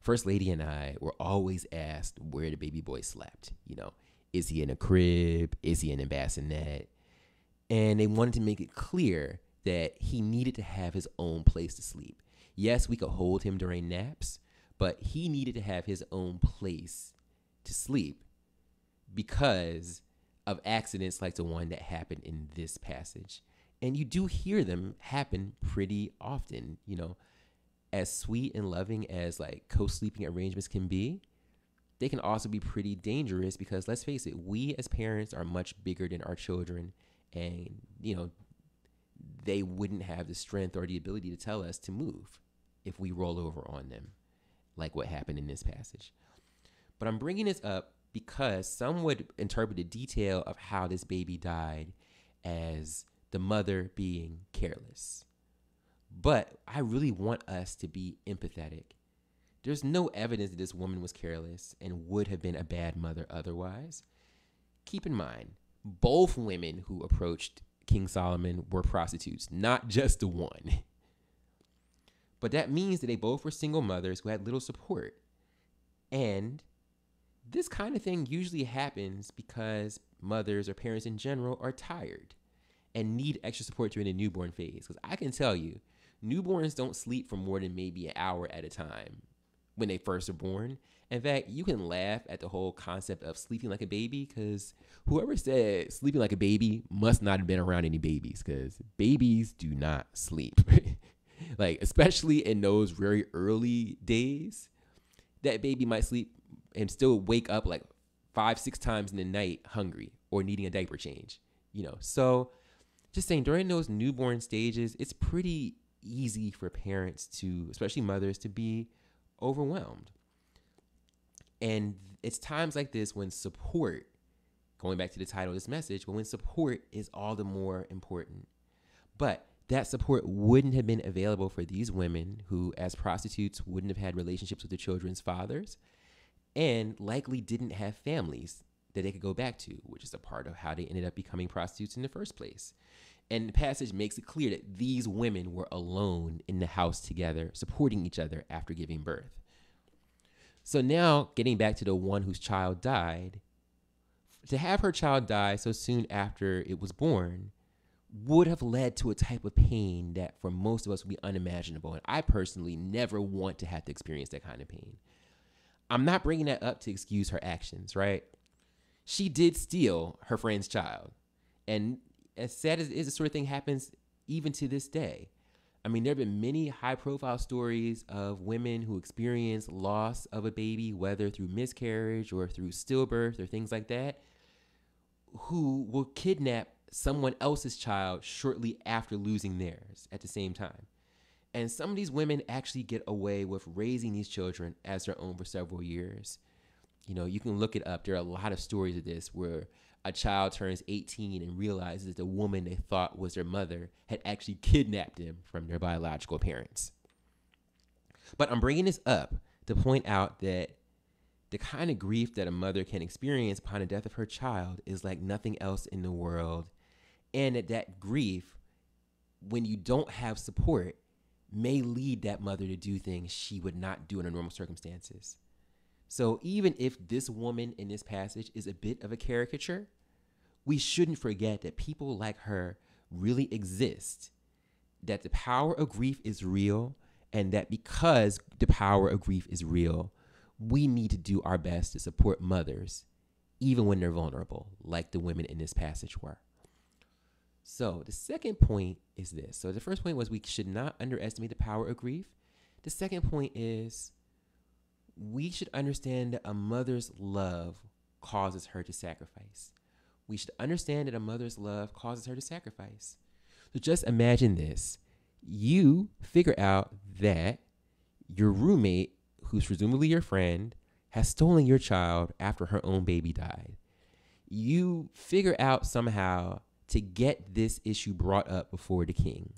[SPEAKER 1] First Lady and I were always asked where the baby boy slept. You know, is he in a crib? Is he in a bassinet? And they wanted to make it clear that he needed to have his own place to sleep. Yes, we could hold him during naps, but he needed to have his own place to sleep because of accidents like the one that happened in this passage. And you do hear them happen pretty often, you know, as sweet and loving as like co-sleeping arrangements can be, they can also be pretty dangerous because let's face it, we as parents are much bigger than our children and, you know, they wouldn't have the strength or the ability to tell us to move if we roll over on them, like what happened in this passage. But I'm bringing this up because some would interpret the detail of how this baby died as the mother being careless. But I really want us to be empathetic. There's no evidence that this woman was careless and would have been a bad mother otherwise. Keep in mind, both women who approached King Solomon were prostitutes, not just the one. But that means that they both were single mothers who had little support. And this kind of thing usually happens because mothers or parents in general are tired and need extra support during the newborn phase. Because I can tell you, newborns don't sleep for more than maybe an hour at a time when they first are born. In fact, you can laugh at the whole concept of sleeping like a baby because whoever said sleeping like a baby must not have been around any babies because babies do not sleep. like, especially in those very early days, that baby might sleep and still wake up like five, six times in the night hungry or needing a diaper change, you know. So, just saying, during those newborn stages, it's pretty easy for parents to, especially mothers, to be overwhelmed. And it's times like this when support, going back to the title of this message, but when support is all the more important. But that support wouldn't have been available for these women who, as prostitutes, wouldn't have had relationships with the children's fathers and likely didn't have families that they could go back to, which is a part of how they ended up becoming prostitutes in the first place. And the passage makes it clear that these women were alone in the house together, supporting each other after giving birth. So now, getting back to the one whose child died, to have her child die so soon after it was born would have led to a type of pain that for most of us would be unimaginable. And I personally never want to have to experience that kind of pain. I'm not bringing that up to excuse her actions, right? She did steal her friend's child. And as sad as it is, the sort of thing happens even to this day. I mean, there have been many high profile stories of women who experience loss of a baby, whether through miscarriage or through stillbirth or things like that, who will kidnap someone else's child shortly after losing theirs at the same time. And some of these women actually get away with raising these children as their own for several years. You know, you can look it up. There are a lot of stories of this where a child turns 18 and realizes that the woman they thought was their mother had actually kidnapped them from their biological parents. But I'm bringing this up to point out that the kind of grief that a mother can experience upon the death of her child is like nothing else in the world. And that that grief, when you don't have support, may lead that mother to do things she would not do under normal circumstances. So even if this woman in this passage is a bit of a caricature, we shouldn't forget that people like her really exist, that the power of grief is real, and that because the power of grief is real, we need to do our best to support mothers, even when they're vulnerable, like the women in this passage were. So the second point is this. So the first point was we should not underestimate the power of grief. The second point is we should understand that a mother's love causes her to sacrifice. We should understand that a mother's love causes her to sacrifice. So just imagine this. You figure out that your roommate, who's presumably your friend, has stolen your child after her own baby died. You figure out somehow to get this issue brought up before the king,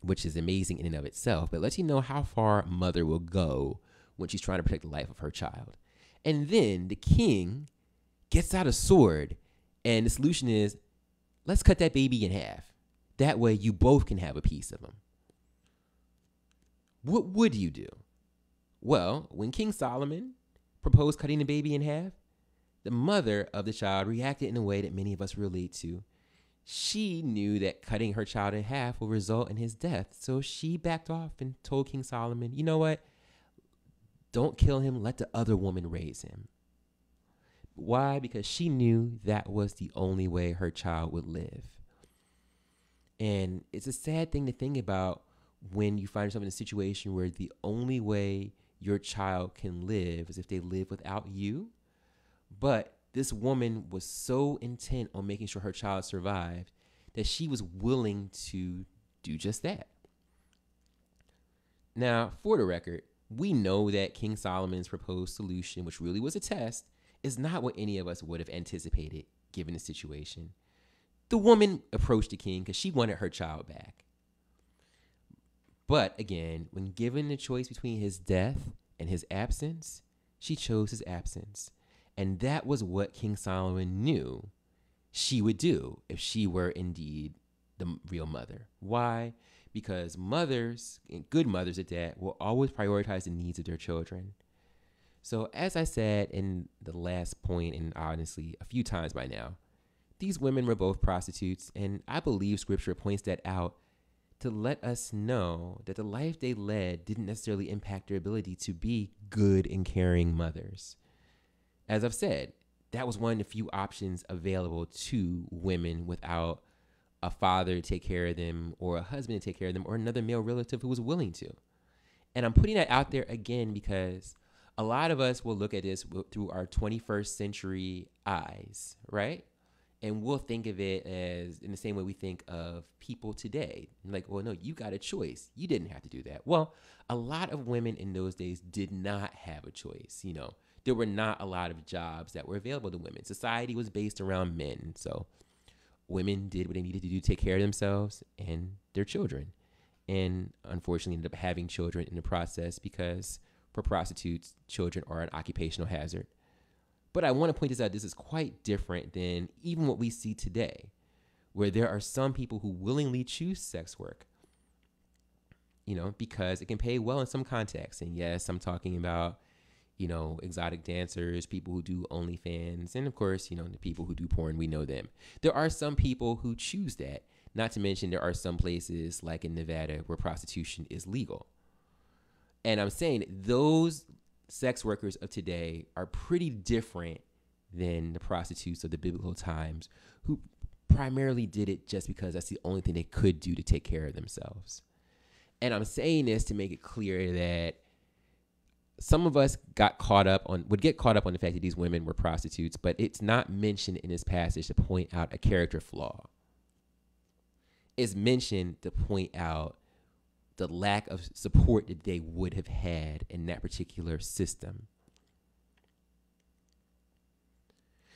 [SPEAKER 1] which is amazing in and of itself, but lets you know how far mother will go when she's trying to protect the life of her child. And then the king gets out a sword, and the solution is let's cut that baby in half. That way, you both can have a piece of him. What would you do? Well, when King Solomon proposed cutting the baby in half, the mother of the child reacted in a way that many of us relate to. She knew that cutting her child in half will result in his death, so she backed off and told King Solomon, you know what? Don't kill him, let the other woman raise him. Why? Because she knew that was the only way her child would live. And it's a sad thing to think about when you find yourself in a situation where the only way your child can live is if they live without you. But this woman was so intent on making sure her child survived that she was willing to do just that. Now, for the record, we know that King Solomon's proposed solution, which really was a test, is not what any of us would have anticipated given the situation. The woman approached the king because she wanted her child back. But again, when given the choice between his death and his absence, she chose his absence. And that was what King Solomon knew she would do if she were indeed the real mother. Why? because mothers, and good mothers at that, will always prioritize the needs of their children. So, as I said in the last point, and honestly, a few times by now, these women were both prostitutes, and I believe scripture points that out to let us know that the life they led didn't necessarily impact their ability to be good and caring mothers. As I've said, that was one of the few options available to women without a father to take care of them or a husband to take care of them or another male relative who was willing to. And I'm putting that out there again because a lot of us will look at this through our 21st century eyes, right? And we'll think of it as in the same way we think of people today. Like, well, no, you got a choice. You didn't have to do that. Well, a lot of women in those days did not have a choice. You know, there were not a lot of jobs that were available to women. Society was based around men. So women did what they needed to do to take care of themselves and their children and unfortunately ended up having children in the process because for prostitutes, children are an occupational hazard. But I want to point this out this is quite different than even what we see today, where there are some people who willingly choose sex work, you know, because it can pay well in some contexts. And yes, I'm talking about, you know, exotic dancers, people who do OnlyFans, and of course, you know, the people who do porn, we know them. There are some people who choose that not to mention, there are some places like in Nevada where prostitution is legal. And I'm saying those sex workers of today are pretty different than the prostitutes of the biblical times who primarily did it just because that's the only thing they could do to take care of themselves. And I'm saying this to make it clear that some of us got caught up on would get caught up on the fact that these women were prostitutes, but it's not mentioned in this passage to point out a character flaw It's mentioned to point out the lack of support that they would have had in that particular system.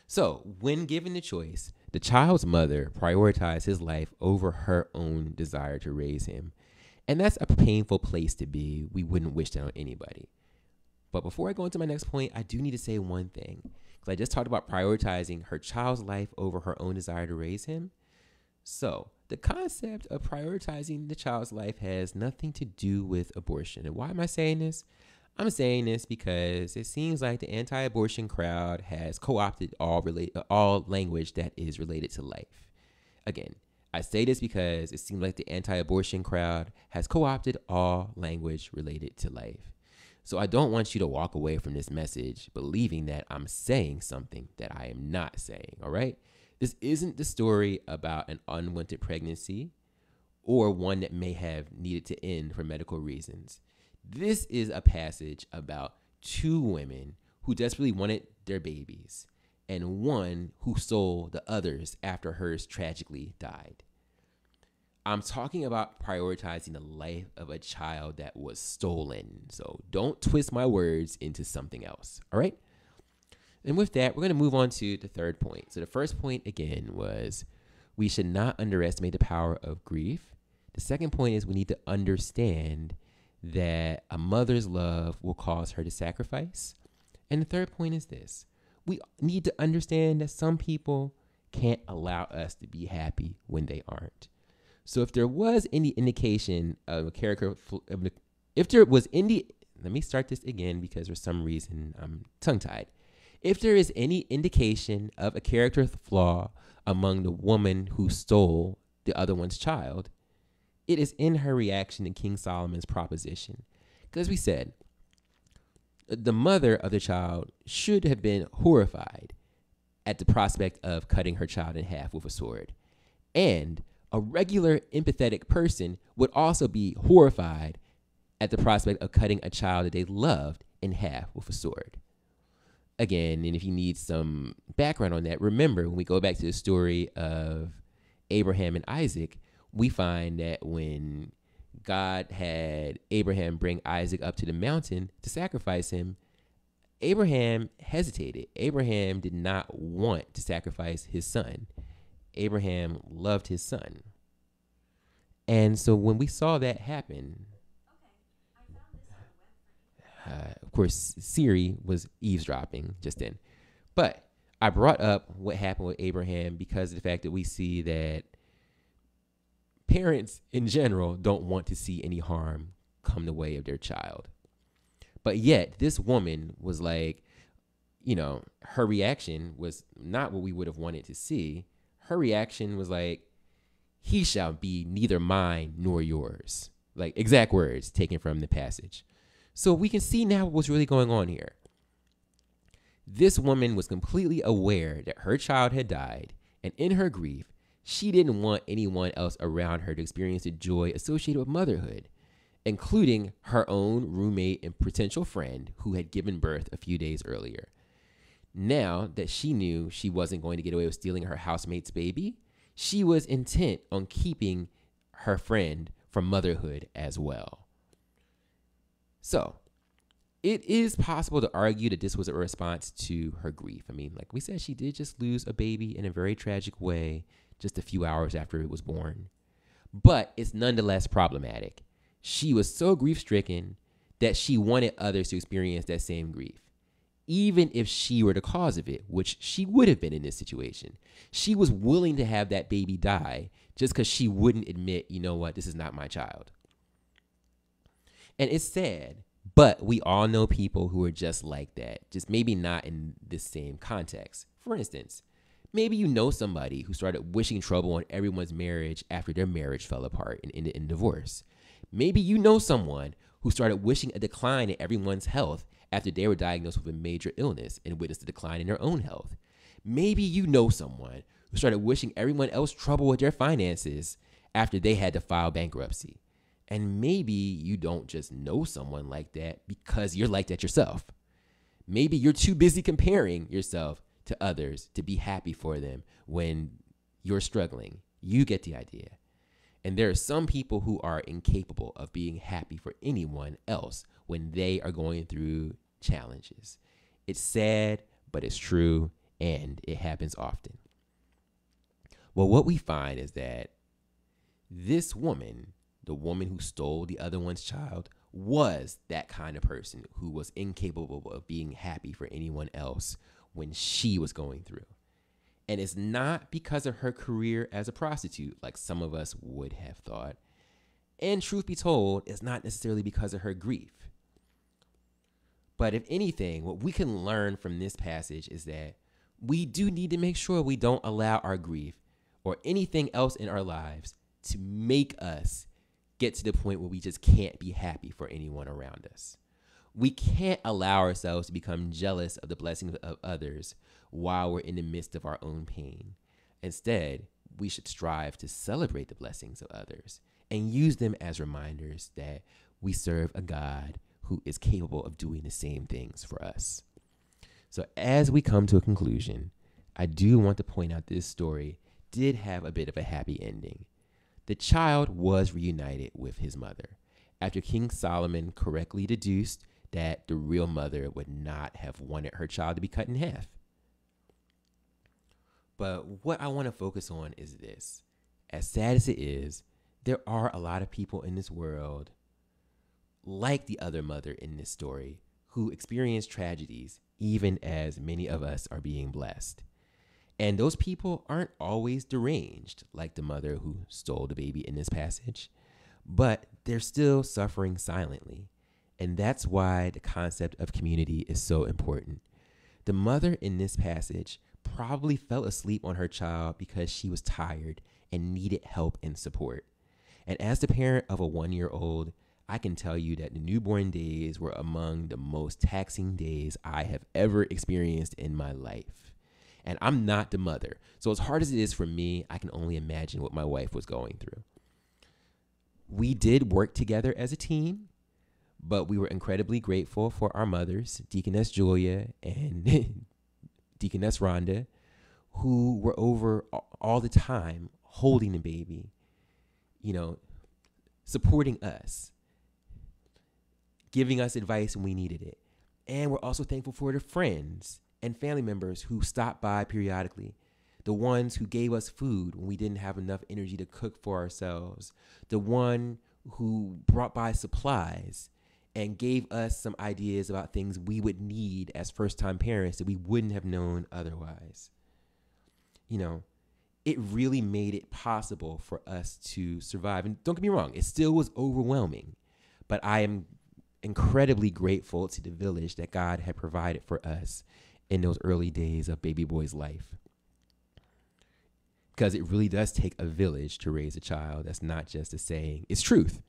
[SPEAKER 1] So, when given the choice, the child's mother prioritized his life over her own desire to raise him. And that's a painful place to be. We wouldn't wish that on anybody. But before I go into my next point, I do need to say one thing. Because I just talked about prioritizing her child's life over her own desire to raise him. So, the concept of prioritizing the child's life has nothing to do with abortion. And why am I saying this? I'm saying this because it seems like the anti-abortion crowd has co-opted all relate all language that is related to life. Again, I say this because it seems like the anti-abortion crowd has co-opted all language related to life. So I don't want you to walk away from this message believing that I'm saying something that I am not saying, all right? This isn't the story about an unwanted pregnancy or one that may have needed to end for medical reasons. This is a passage about two women who desperately wanted their babies and one who stole the others after hers tragically died. I'm talking about prioritizing the life of a child that was stolen. So don't twist my words into something else. All right? And with that, we're going to move on to the third point. So the first point again was we should not underestimate the power of grief. The second point is we need to understand that a mother's love will cause her to sacrifice. And the third point is this we need to understand that some people can't allow us to be happy when they aren't. So if there was any indication of a character, if there was any, let me start this again because for some reason I'm tongue tied. If there is any indication of a character flaw among the woman who stole the other one's child, it is in her reaction to King Solomon's proposition. Because we said, the mother of the child should have been horrified at the prospect of cutting her child in half with a sword. And a regular empathetic person would also be horrified at the prospect of cutting a child that they loved in half with a sword again, and if you need some background on that, remember when we go back to the story of Abraham and Isaac, we find that when God had Abraham bring Isaac up to the mountain to sacrifice him, Abraham hesitated. Abraham did not want to sacrifice his son. Abraham loved his son. And so when we saw that happen, uh, of course, Siri was eavesdropping just then. But I brought up what happened with Abraham because of the fact that we see that parents in general don't want to see any harm come the way of their child. But yet, this woman was like, you know, her reaction was not what we would have wanted to see. Her reaction was like, he shall be neither mine nor yours. Like exact words taken from the passage. So we can see now what's really going on here. This woman was completely aware that her child had died, and in her grief, she didn't want anyone else around her to experience the joy associated with motherhood, including her own roommate and potential friend who had given birth a few days earlier. Now that she knew she wasn't going to get away with stealing her housemate's baby, she was intent on keeping her friend from motherhood as well. So, it is possible to argue that this was a response to her grief. I mean, like we said, she did just lose a baby in a very tragic way just a few hours after it was born. But it's nonetheless problematic. She was so grief stricken that she wanted others to experience that same grief even if she were the cause of it, which she would have been in this situation. She was willing to have that baby die just because she wouldn't admit, you know what, this is not my child. And it's sad, but we all know people who are just like that, just maybe not in the same context. For instance, maybe you know somebody who started wishing trouble on everyone's marriage after their marriage fell apart and ended in divorce. Maybe you know someone who started wishing a decline in everyone's health after they were diagnosed with a major illness and witnessed a decline in their own health. Maybe you know someone who started wishing everyone else trouble with their finances after they had to file bankruptcy. And maybe you don't just know someone like that because you're like that yourself. Maybe you're too busy comparing yourself to others to be happy for them when you're struggling. You get the idea. And there are some people who are incapable of being happy for anyone else when they are going through challenges. It's sad, but it's true, and it happens often. Well, what we find is that this woman, the woman who stole the other one's child, was that kind of person who was incapable of being happy for anyone else when she was going through. And it's not because of her career as a prostitute, like some of us would have thought. And truth be told, it's not necessarily because of her grief. But if anything, what we can learn from this passage is that we do need to make sure we don't allow our grief or anything else in our lives to make us get to the point where we just can't be happy for anyone around us. We can't allow ourselves to become jealous of the blessings of others while we're in the midst of our own pain. Instead, we should strive to celebrate the blessings of others and use them as reminders that we serve a God who is capable of doing the same things for us. So, as we come to a conclusion, I do want to point out this story did have a bit of a happy ending. The child was reunited with his mother after King Solomon correctly deduced that the real mother would not have wanted her child to be cut in half. But what I want to focus on is this. As sad as it is, there are a lot of people in this world like the other mother in this story, who experience tragedies even as many of us are being blessed. And those people aren't always deranged, like the mother who stole the baby in this passage, but they're still suffering silently. And that's why the concept of community is so important. The mother in this passage probably fell asleep on her child because she was tired and needed help and support. And as the parent of a one year old, I can tell you that the newborn days were among the most taxing days I have ever experienced in my life. And I'm not the mother. So, as hard as it is for me, I can only imagine what my wife was going through. We did work together as a team, but we were incredibly grateful for our mothers, Deaconess Julia and Deaconess Rhonda, who were over all the time holding the baby, you know, supporting us giving us advice when we needed it. And we're also thankful for the friends and family members who stopped by periodically, the ones who gave us food when we didn't have enough energy to cook for ourselves, the one who brought by supplies and gave us some ideas about things we would need as first time parents that we wouldn't have known otherwise. You know, it really made it possible for us to survive. And don't get me wrong, it still was overwhelming, but I am incredibly grateful to the village that God had provided for us in those early days of baby boy's life. because it really does take a village to raise a child. That's not just a saying, it's truth.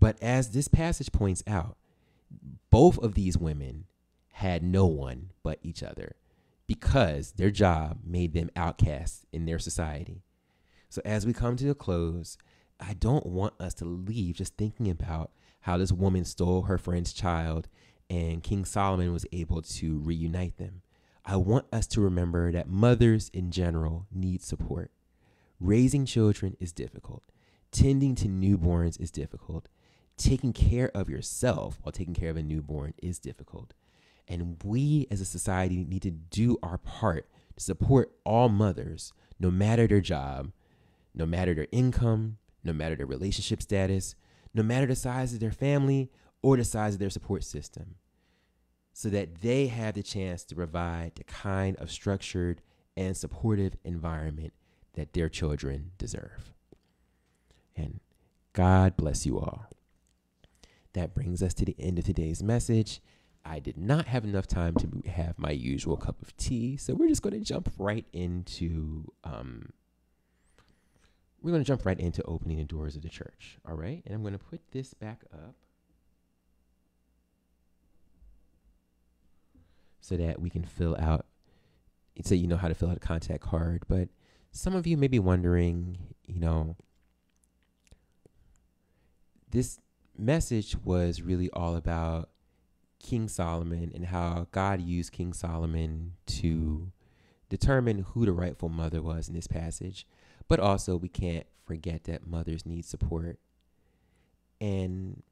[SPEAKER 1] But as this passage points out, both of these women had no one but each other because their job made them outcasts in their society. So, as we come to a close, I don't want us to leave just thinking about how this woman stole her friend's child and King Solomon was able to reunite them. I want us to remember that mothers in general need support. Raising children is difficult. Tending to newborns is difficult. Taking care of yourself while taking care of a newborn is difficult. And we as a society need to do our part to support all mothers, no matter their job, no matter their income, no matter their relationship status, no matter the size of their family or the size of their support system, so that they have the chance to provide the kind of structured and supportive environment that their children deserve. And God bless you all. That brings us to the end of today's message. I did not have enough time to have my usual cup of tea, so we're just going to jump right into um, we're going to jump right into opening the doors of the church. All right, and I'm going to put this back up so that we can fill out. So you know how to fill out a contact card, but some of you may be wondering, you know, this message was really all about King Solomon and how God used King Solomon to determine who the rightful mother was in this passage. But also, we can't forget that mothers need support. And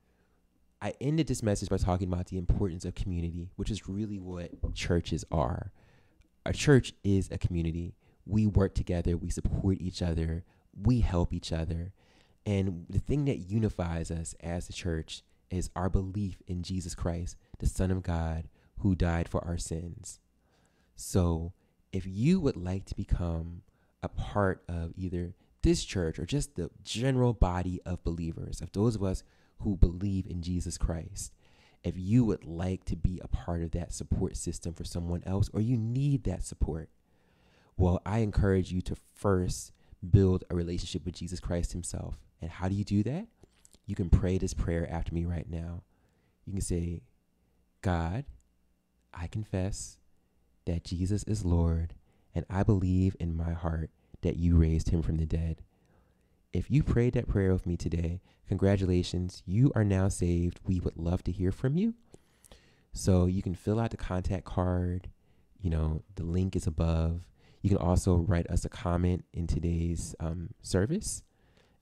[SPEAKER 1] I ended this message by talking about the importance of community, which is really what churches are. A church is a community. We work together, we support each other, we help each other. And the thing that unifies us as a church is our belief in Jesus Christ, the Son of God, who died for our sins. So, if you would like to become a part of either this church or just the general body of believers, of those of us who believe in Jesus Christ, if you would like to be a part of that support system for someone else or you need that support, well, I encourage you to first build a relationship with Jesus Christ Himself. And how do you do that? You can pray this prayer after me right now. You can say, God, I confess that Jesus is Lord, and I believe in my heart that you raised him from the dead. If you prayed that prayer with me today, congratulations, you are now saved. We would love to hear from you. So you can fill out the contact card. You know, the link is above. You can also write us a comment in today's um, service,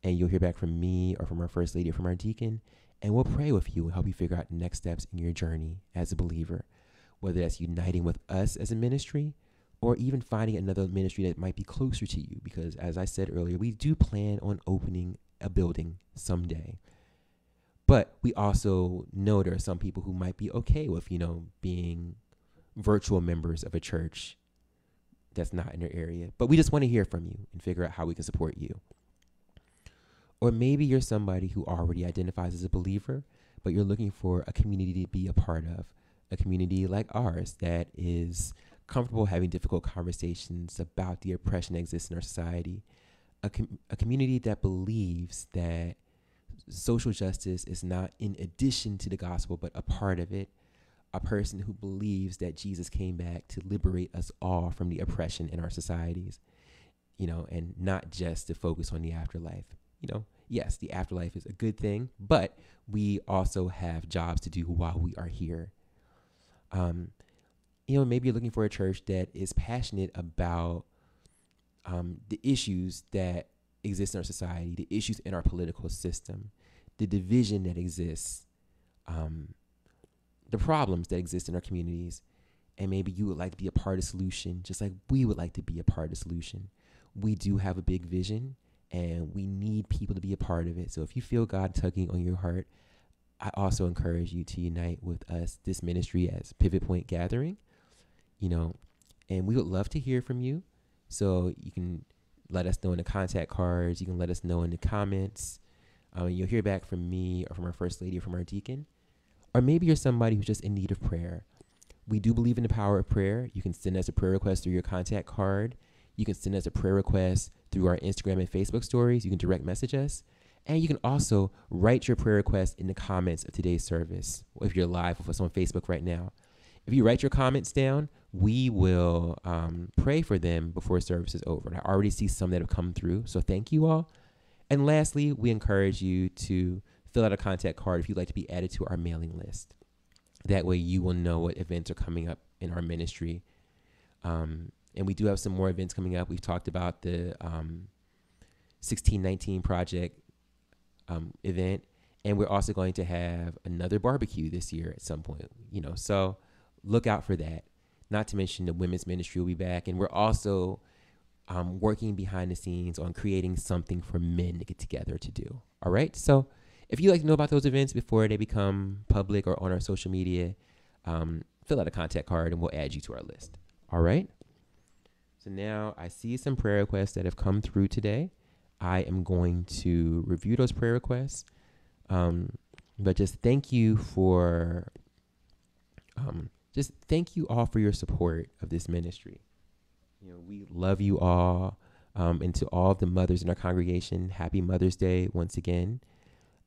[SPEAKER 1] and you'll hear back from me or from our first lady or from our deacon, and we'll pray with you and help you figure out next steps in your journey as a believer, whether that's uniting with us as a ministry or even finding another ministry that might be closer to you. Because as I said earlier, we do plan on opening a building someday. But we also know there are some people who might be okay with, you know, being virtual members of a church that's not in their area. But we just want to hear from you and figure out how we can support you. Or maybe you're somebody who already identifies as a believer, but you're looking for a community to be a part of, a community like ours that is comfortable having difficult conversations about the oppression that exists in our society, a, com- a community that believes that social justice is not in addition to the gospel, but a part of it, a person who believes that Jesus came back to liberate us all from the oppression in our societies, you know, and not just to focus on the afterlife. You know, yes, the afterlife is a good thing, but we also have jobs to do while we are here. Um, you know, maybe you're looking for a church that is passionate about um, the issues that exist in our society, the issues in our political system, the division that exists, um, the problems that exist in our communities. And maybe you would like to be a part of the solution, just like we would like to be a part of the solution. We do have a big vision and we need people to be a part of it. So if you feel God tugging on your heart, I also encourage you to unite with us, this ministry as Pivot Point Gathering you know, and we would love to hear from you. So you can let us know in the contact cards. You can let us know in the comments. Um, you'll hear back from me or from our first lady or from our deacon. Or maybe you're somebody who's just in need of prayer. We do believe in the power of prayer. You can send us a prayer request through your contact card. You can send us a prayer request through our Instagram and Facebook stories. You can direct message us. And you can also write your prayer request in the comments of today's service. If you're live with us on Facebook right now, if you write your comments down, we will um, pray for them before service is over. And I already see some that have come through. So thank you all. And lastly, we encourage you to fill out a contact card if you'd like to be added to our mailing list. That way, you will know what events are coming up in our ministry. Um, and we do have some more events coming up. We've talked about the um, 1619 Project um, event, and we're also going to have another barbecue this year at some point. You know, so look out for that. Not to mention the women's ministry will be back, and we're also um, working behind the scenes on creating something for men to get together to do. All right, so if you'd like to know about those events before they become public or on our social media, um, fill out a contact card and we'll add you to our list. All right. So now I see some prayer requests that have come through today. I am going to review those prayer requests. Um, but just thank you for, um, just thank you all for your support of this ministry. You know, we love you all. Um, and to all the mothers in our congregation, happy Mother's Day once again.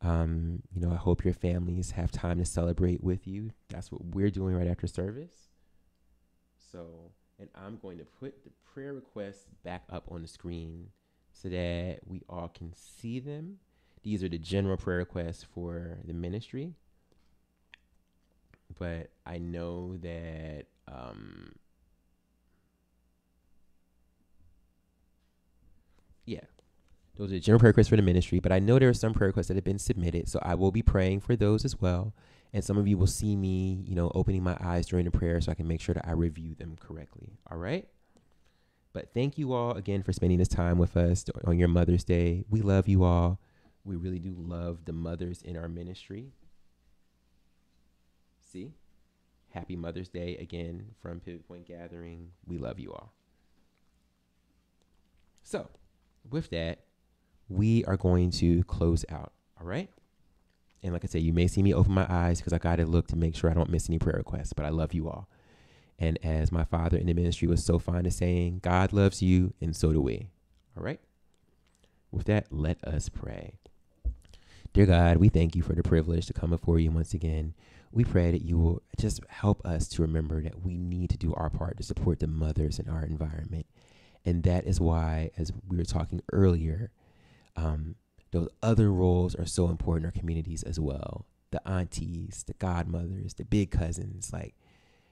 [SPEAKER 1] Um, you know, I hope your families have time to celebrate with you. That's what we're doing right after service. So, and I'm going to put the prayer requests back up on the screen so that we all can see them. These are the general prayer requests for the ministry. But I know that um, yeah, those are general prayer requests for the ministry, but I know there are some prayer requests that have been submitted, so I will be praying for those as well. And some of you will see me, you know, opening my eyes during the prayer so I can make sure that I review them correctly. All right? But thank you all again for spending this time with us on your Mother's Day. We love you all. We really do love the mothers in our ministry. Happy Mother's Day again from Pivot Point Gathering. We love you all. So, with that, we are going to close out. All right. And like I said, you may see me open my eyes because I got to look to make sure I don't miss any prayer requests, but I love you all. And as my father in the ministry was so fond of saying, God loves you, and so do we. All right. With that, let us pray. Dear God, we thank you for the privilege to come before you once again. We pray that you will just help us to remember that we need to do our part to support the mothers in our environment. And that is why, as we were talking earlier, um, those other roles are so important in our communities as well. The aunties, the godmothers, the big cousins, like,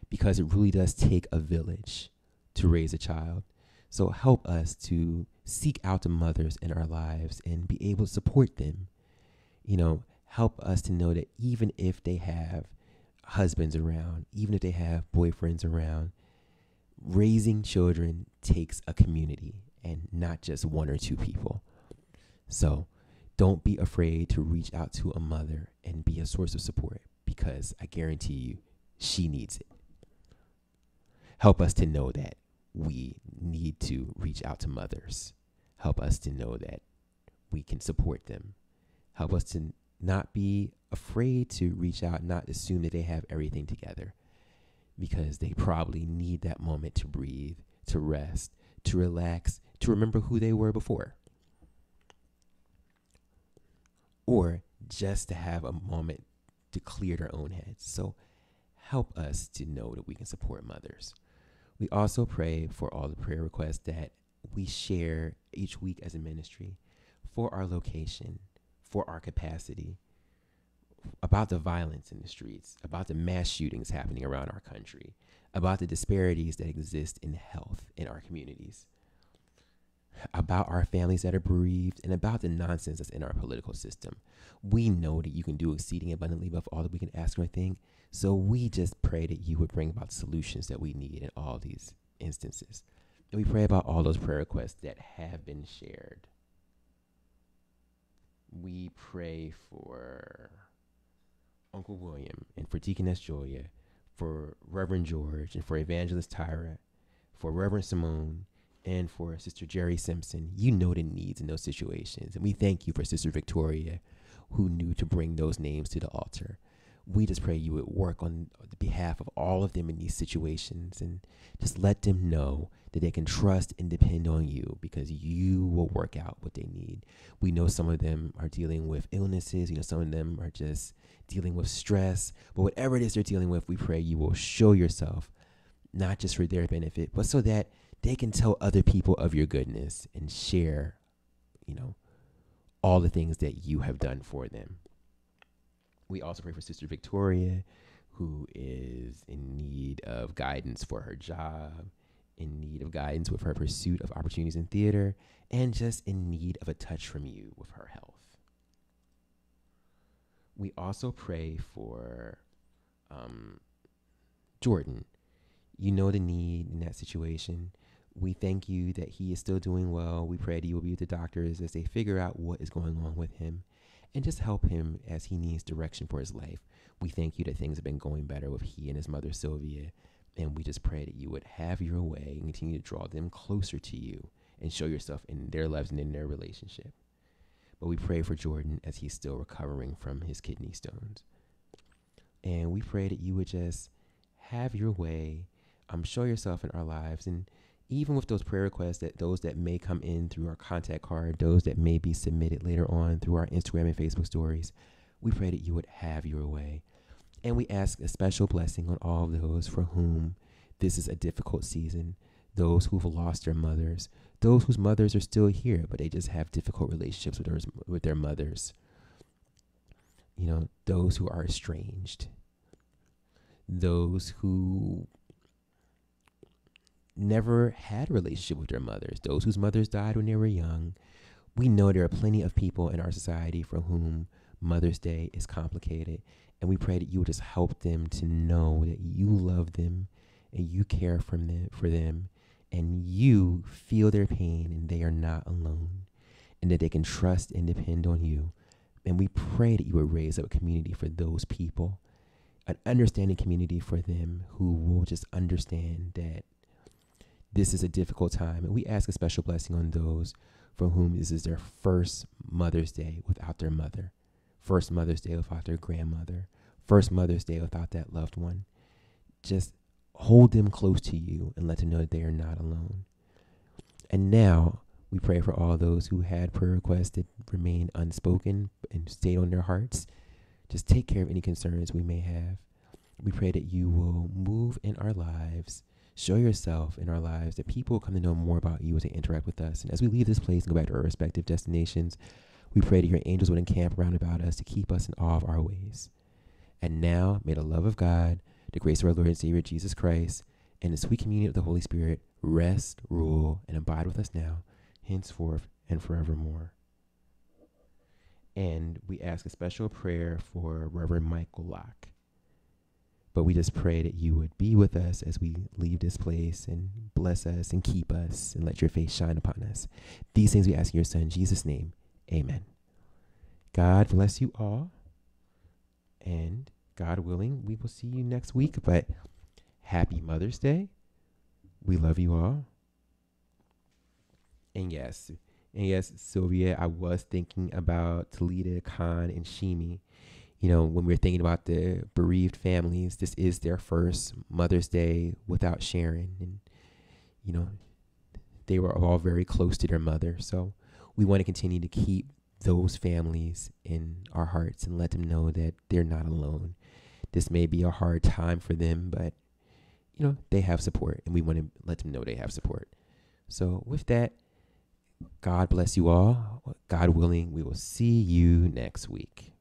[SPEAKER 1] because it really does take a village to raise a child. So help us to seek out the mothers in our lives and be able to support them. You know, help us to know that even if they have husbands around, even if they have boyfriends around, raising children takes a community and not just one or two people. So don't be afraid to reach out to a mother and be a source of support because I guarantee you she needs it. Help us to know that we need to reach out to mothers. Help us to know that we can support them. Help us to not be afraid to reach out, not assume that they have everything together because they probably need that moment to breathe, to rest, to relax, to remember who they were before or just to have a moment to clear their own heads. So help us to know that we can support mothers. We also pray for all the prayer requests that we share each week as a ministry for our location, for our capacity, about the violence in the streets, about the mass shootings happening around our country, about the disparities that exist in health in our communities about our families that are bereaved, and about the nonsense that's in our political system. We know that you can do exceeding abundantly above all that we can ask or think. So we just pray that you would bring about solutions that we need in all these instances. And we pray about all those prayer requests that have been shared. We pray for Uncle William and for Deaconess Julia, for Reverend George and for Evangelist Tyra, for Reverend Simone, and for Sister Jerry Simpson. You know the needs in those situations. And we thank you for Sister Victoria, who knew to bring those names to the altar. We just pray you would work on the behalf of all of them in these situations and just let them know that they can trust and depend on you because you will work out what they need. We know some of them are dealing with illnesses, you know, some of them are just dealing with stress, but whatever it is they're dealing with, we pray you will show yourself not just for their benefit, but so that they can tell other people of your goodness and share, you know, all the things that you have done for them. We also pray for Sister Victoria, who is in need of guidance for her job, in need of guidance with her pursuit of opportunities in theater, and just in need of a touch from you with her health. We also pray for um, Jordan. You know the need in that situation. We thank you that he is still doing well. We pray that you will be with the doctors as they figure out what is going on with him and just help him as he needs direction for his life. We thank you that things have been going better with he and his mother Sylvia. And we just pray that you would have your way and continue to draw them closer to you and show yourself in their lives and in their relationship. But we pray for Jordan as he's still recovering from his kidney stones. And we pray that you would just have your way, um, show yourself in our lives and even with those prayer requests that those that may come in through our contact card, those that may be submitted later on through our Instagram and Facebook stories, we pray that you would have your way. And we ask a special blessing on all those for whom this is a difficult season, those who've lost their mothers, those whose mothers are still here, but they just have difficult relationships with their, with their mothers. You know, those who are estranged, those who never had a relationship with their mothers, those whose mothers died when they were young. We know there are plenty of people in our society for whom Mother's Day is complicated. And we pray that you would just help them to know that you love them and you care from them, for them and you feel their pain and they are not alone and that they can trust and depend on you. And we pray that you would raise up a community for those people, an understanding community for them who will just understand that this is a difficult time. And we ask a special blessing on those for whom this is their first Mother's Day without their mother, first Mother's Day without their grandmother, first Mother's Day without that loved one. Just hold them close to you and let them know that they are not alone. And now we pray for all those who had prayer requests that remain unspoken and stayed on their hearts. Just take care of any concerns we may have. We pray that you will move in our lives show yourself in our lives that people come to know more about you as they interact with us. And as we leave this place and go back to our respective destinations, we pray that your angels would encamp round about us to keep us in awe of our ways. And now, may the love of God, the grace of our Lord and Savior Jesus Christ, and the sweet communion of the Holy Spirit rest, rule, and abide with us now, henceforth, and forevermore. And we ask a special prayer for Reverend Michael Locke. But we just pray that you would be with us as we leave this place and bless us and keep us and let your face shine upon us. These things we ask in your son, Jesus' name. Amen. God bless you all. And God willing, we will see you next week. But happy Mother's Day. We love you all. And yes, and yes, Sylvia, I was thinking about Talita, Khan, and Shimi you know, when we're thinking about the bereaved families, this is their first Mother's Day without Sharon. And, you know, they were all very close to their mother. So we want to continue to keep those families in our hearts and let them know that they're not alone. This may be a hard time for them, but, you know, they have support and we want to let them know they have support. So with that, God bless you all. God willing, we will see you next week.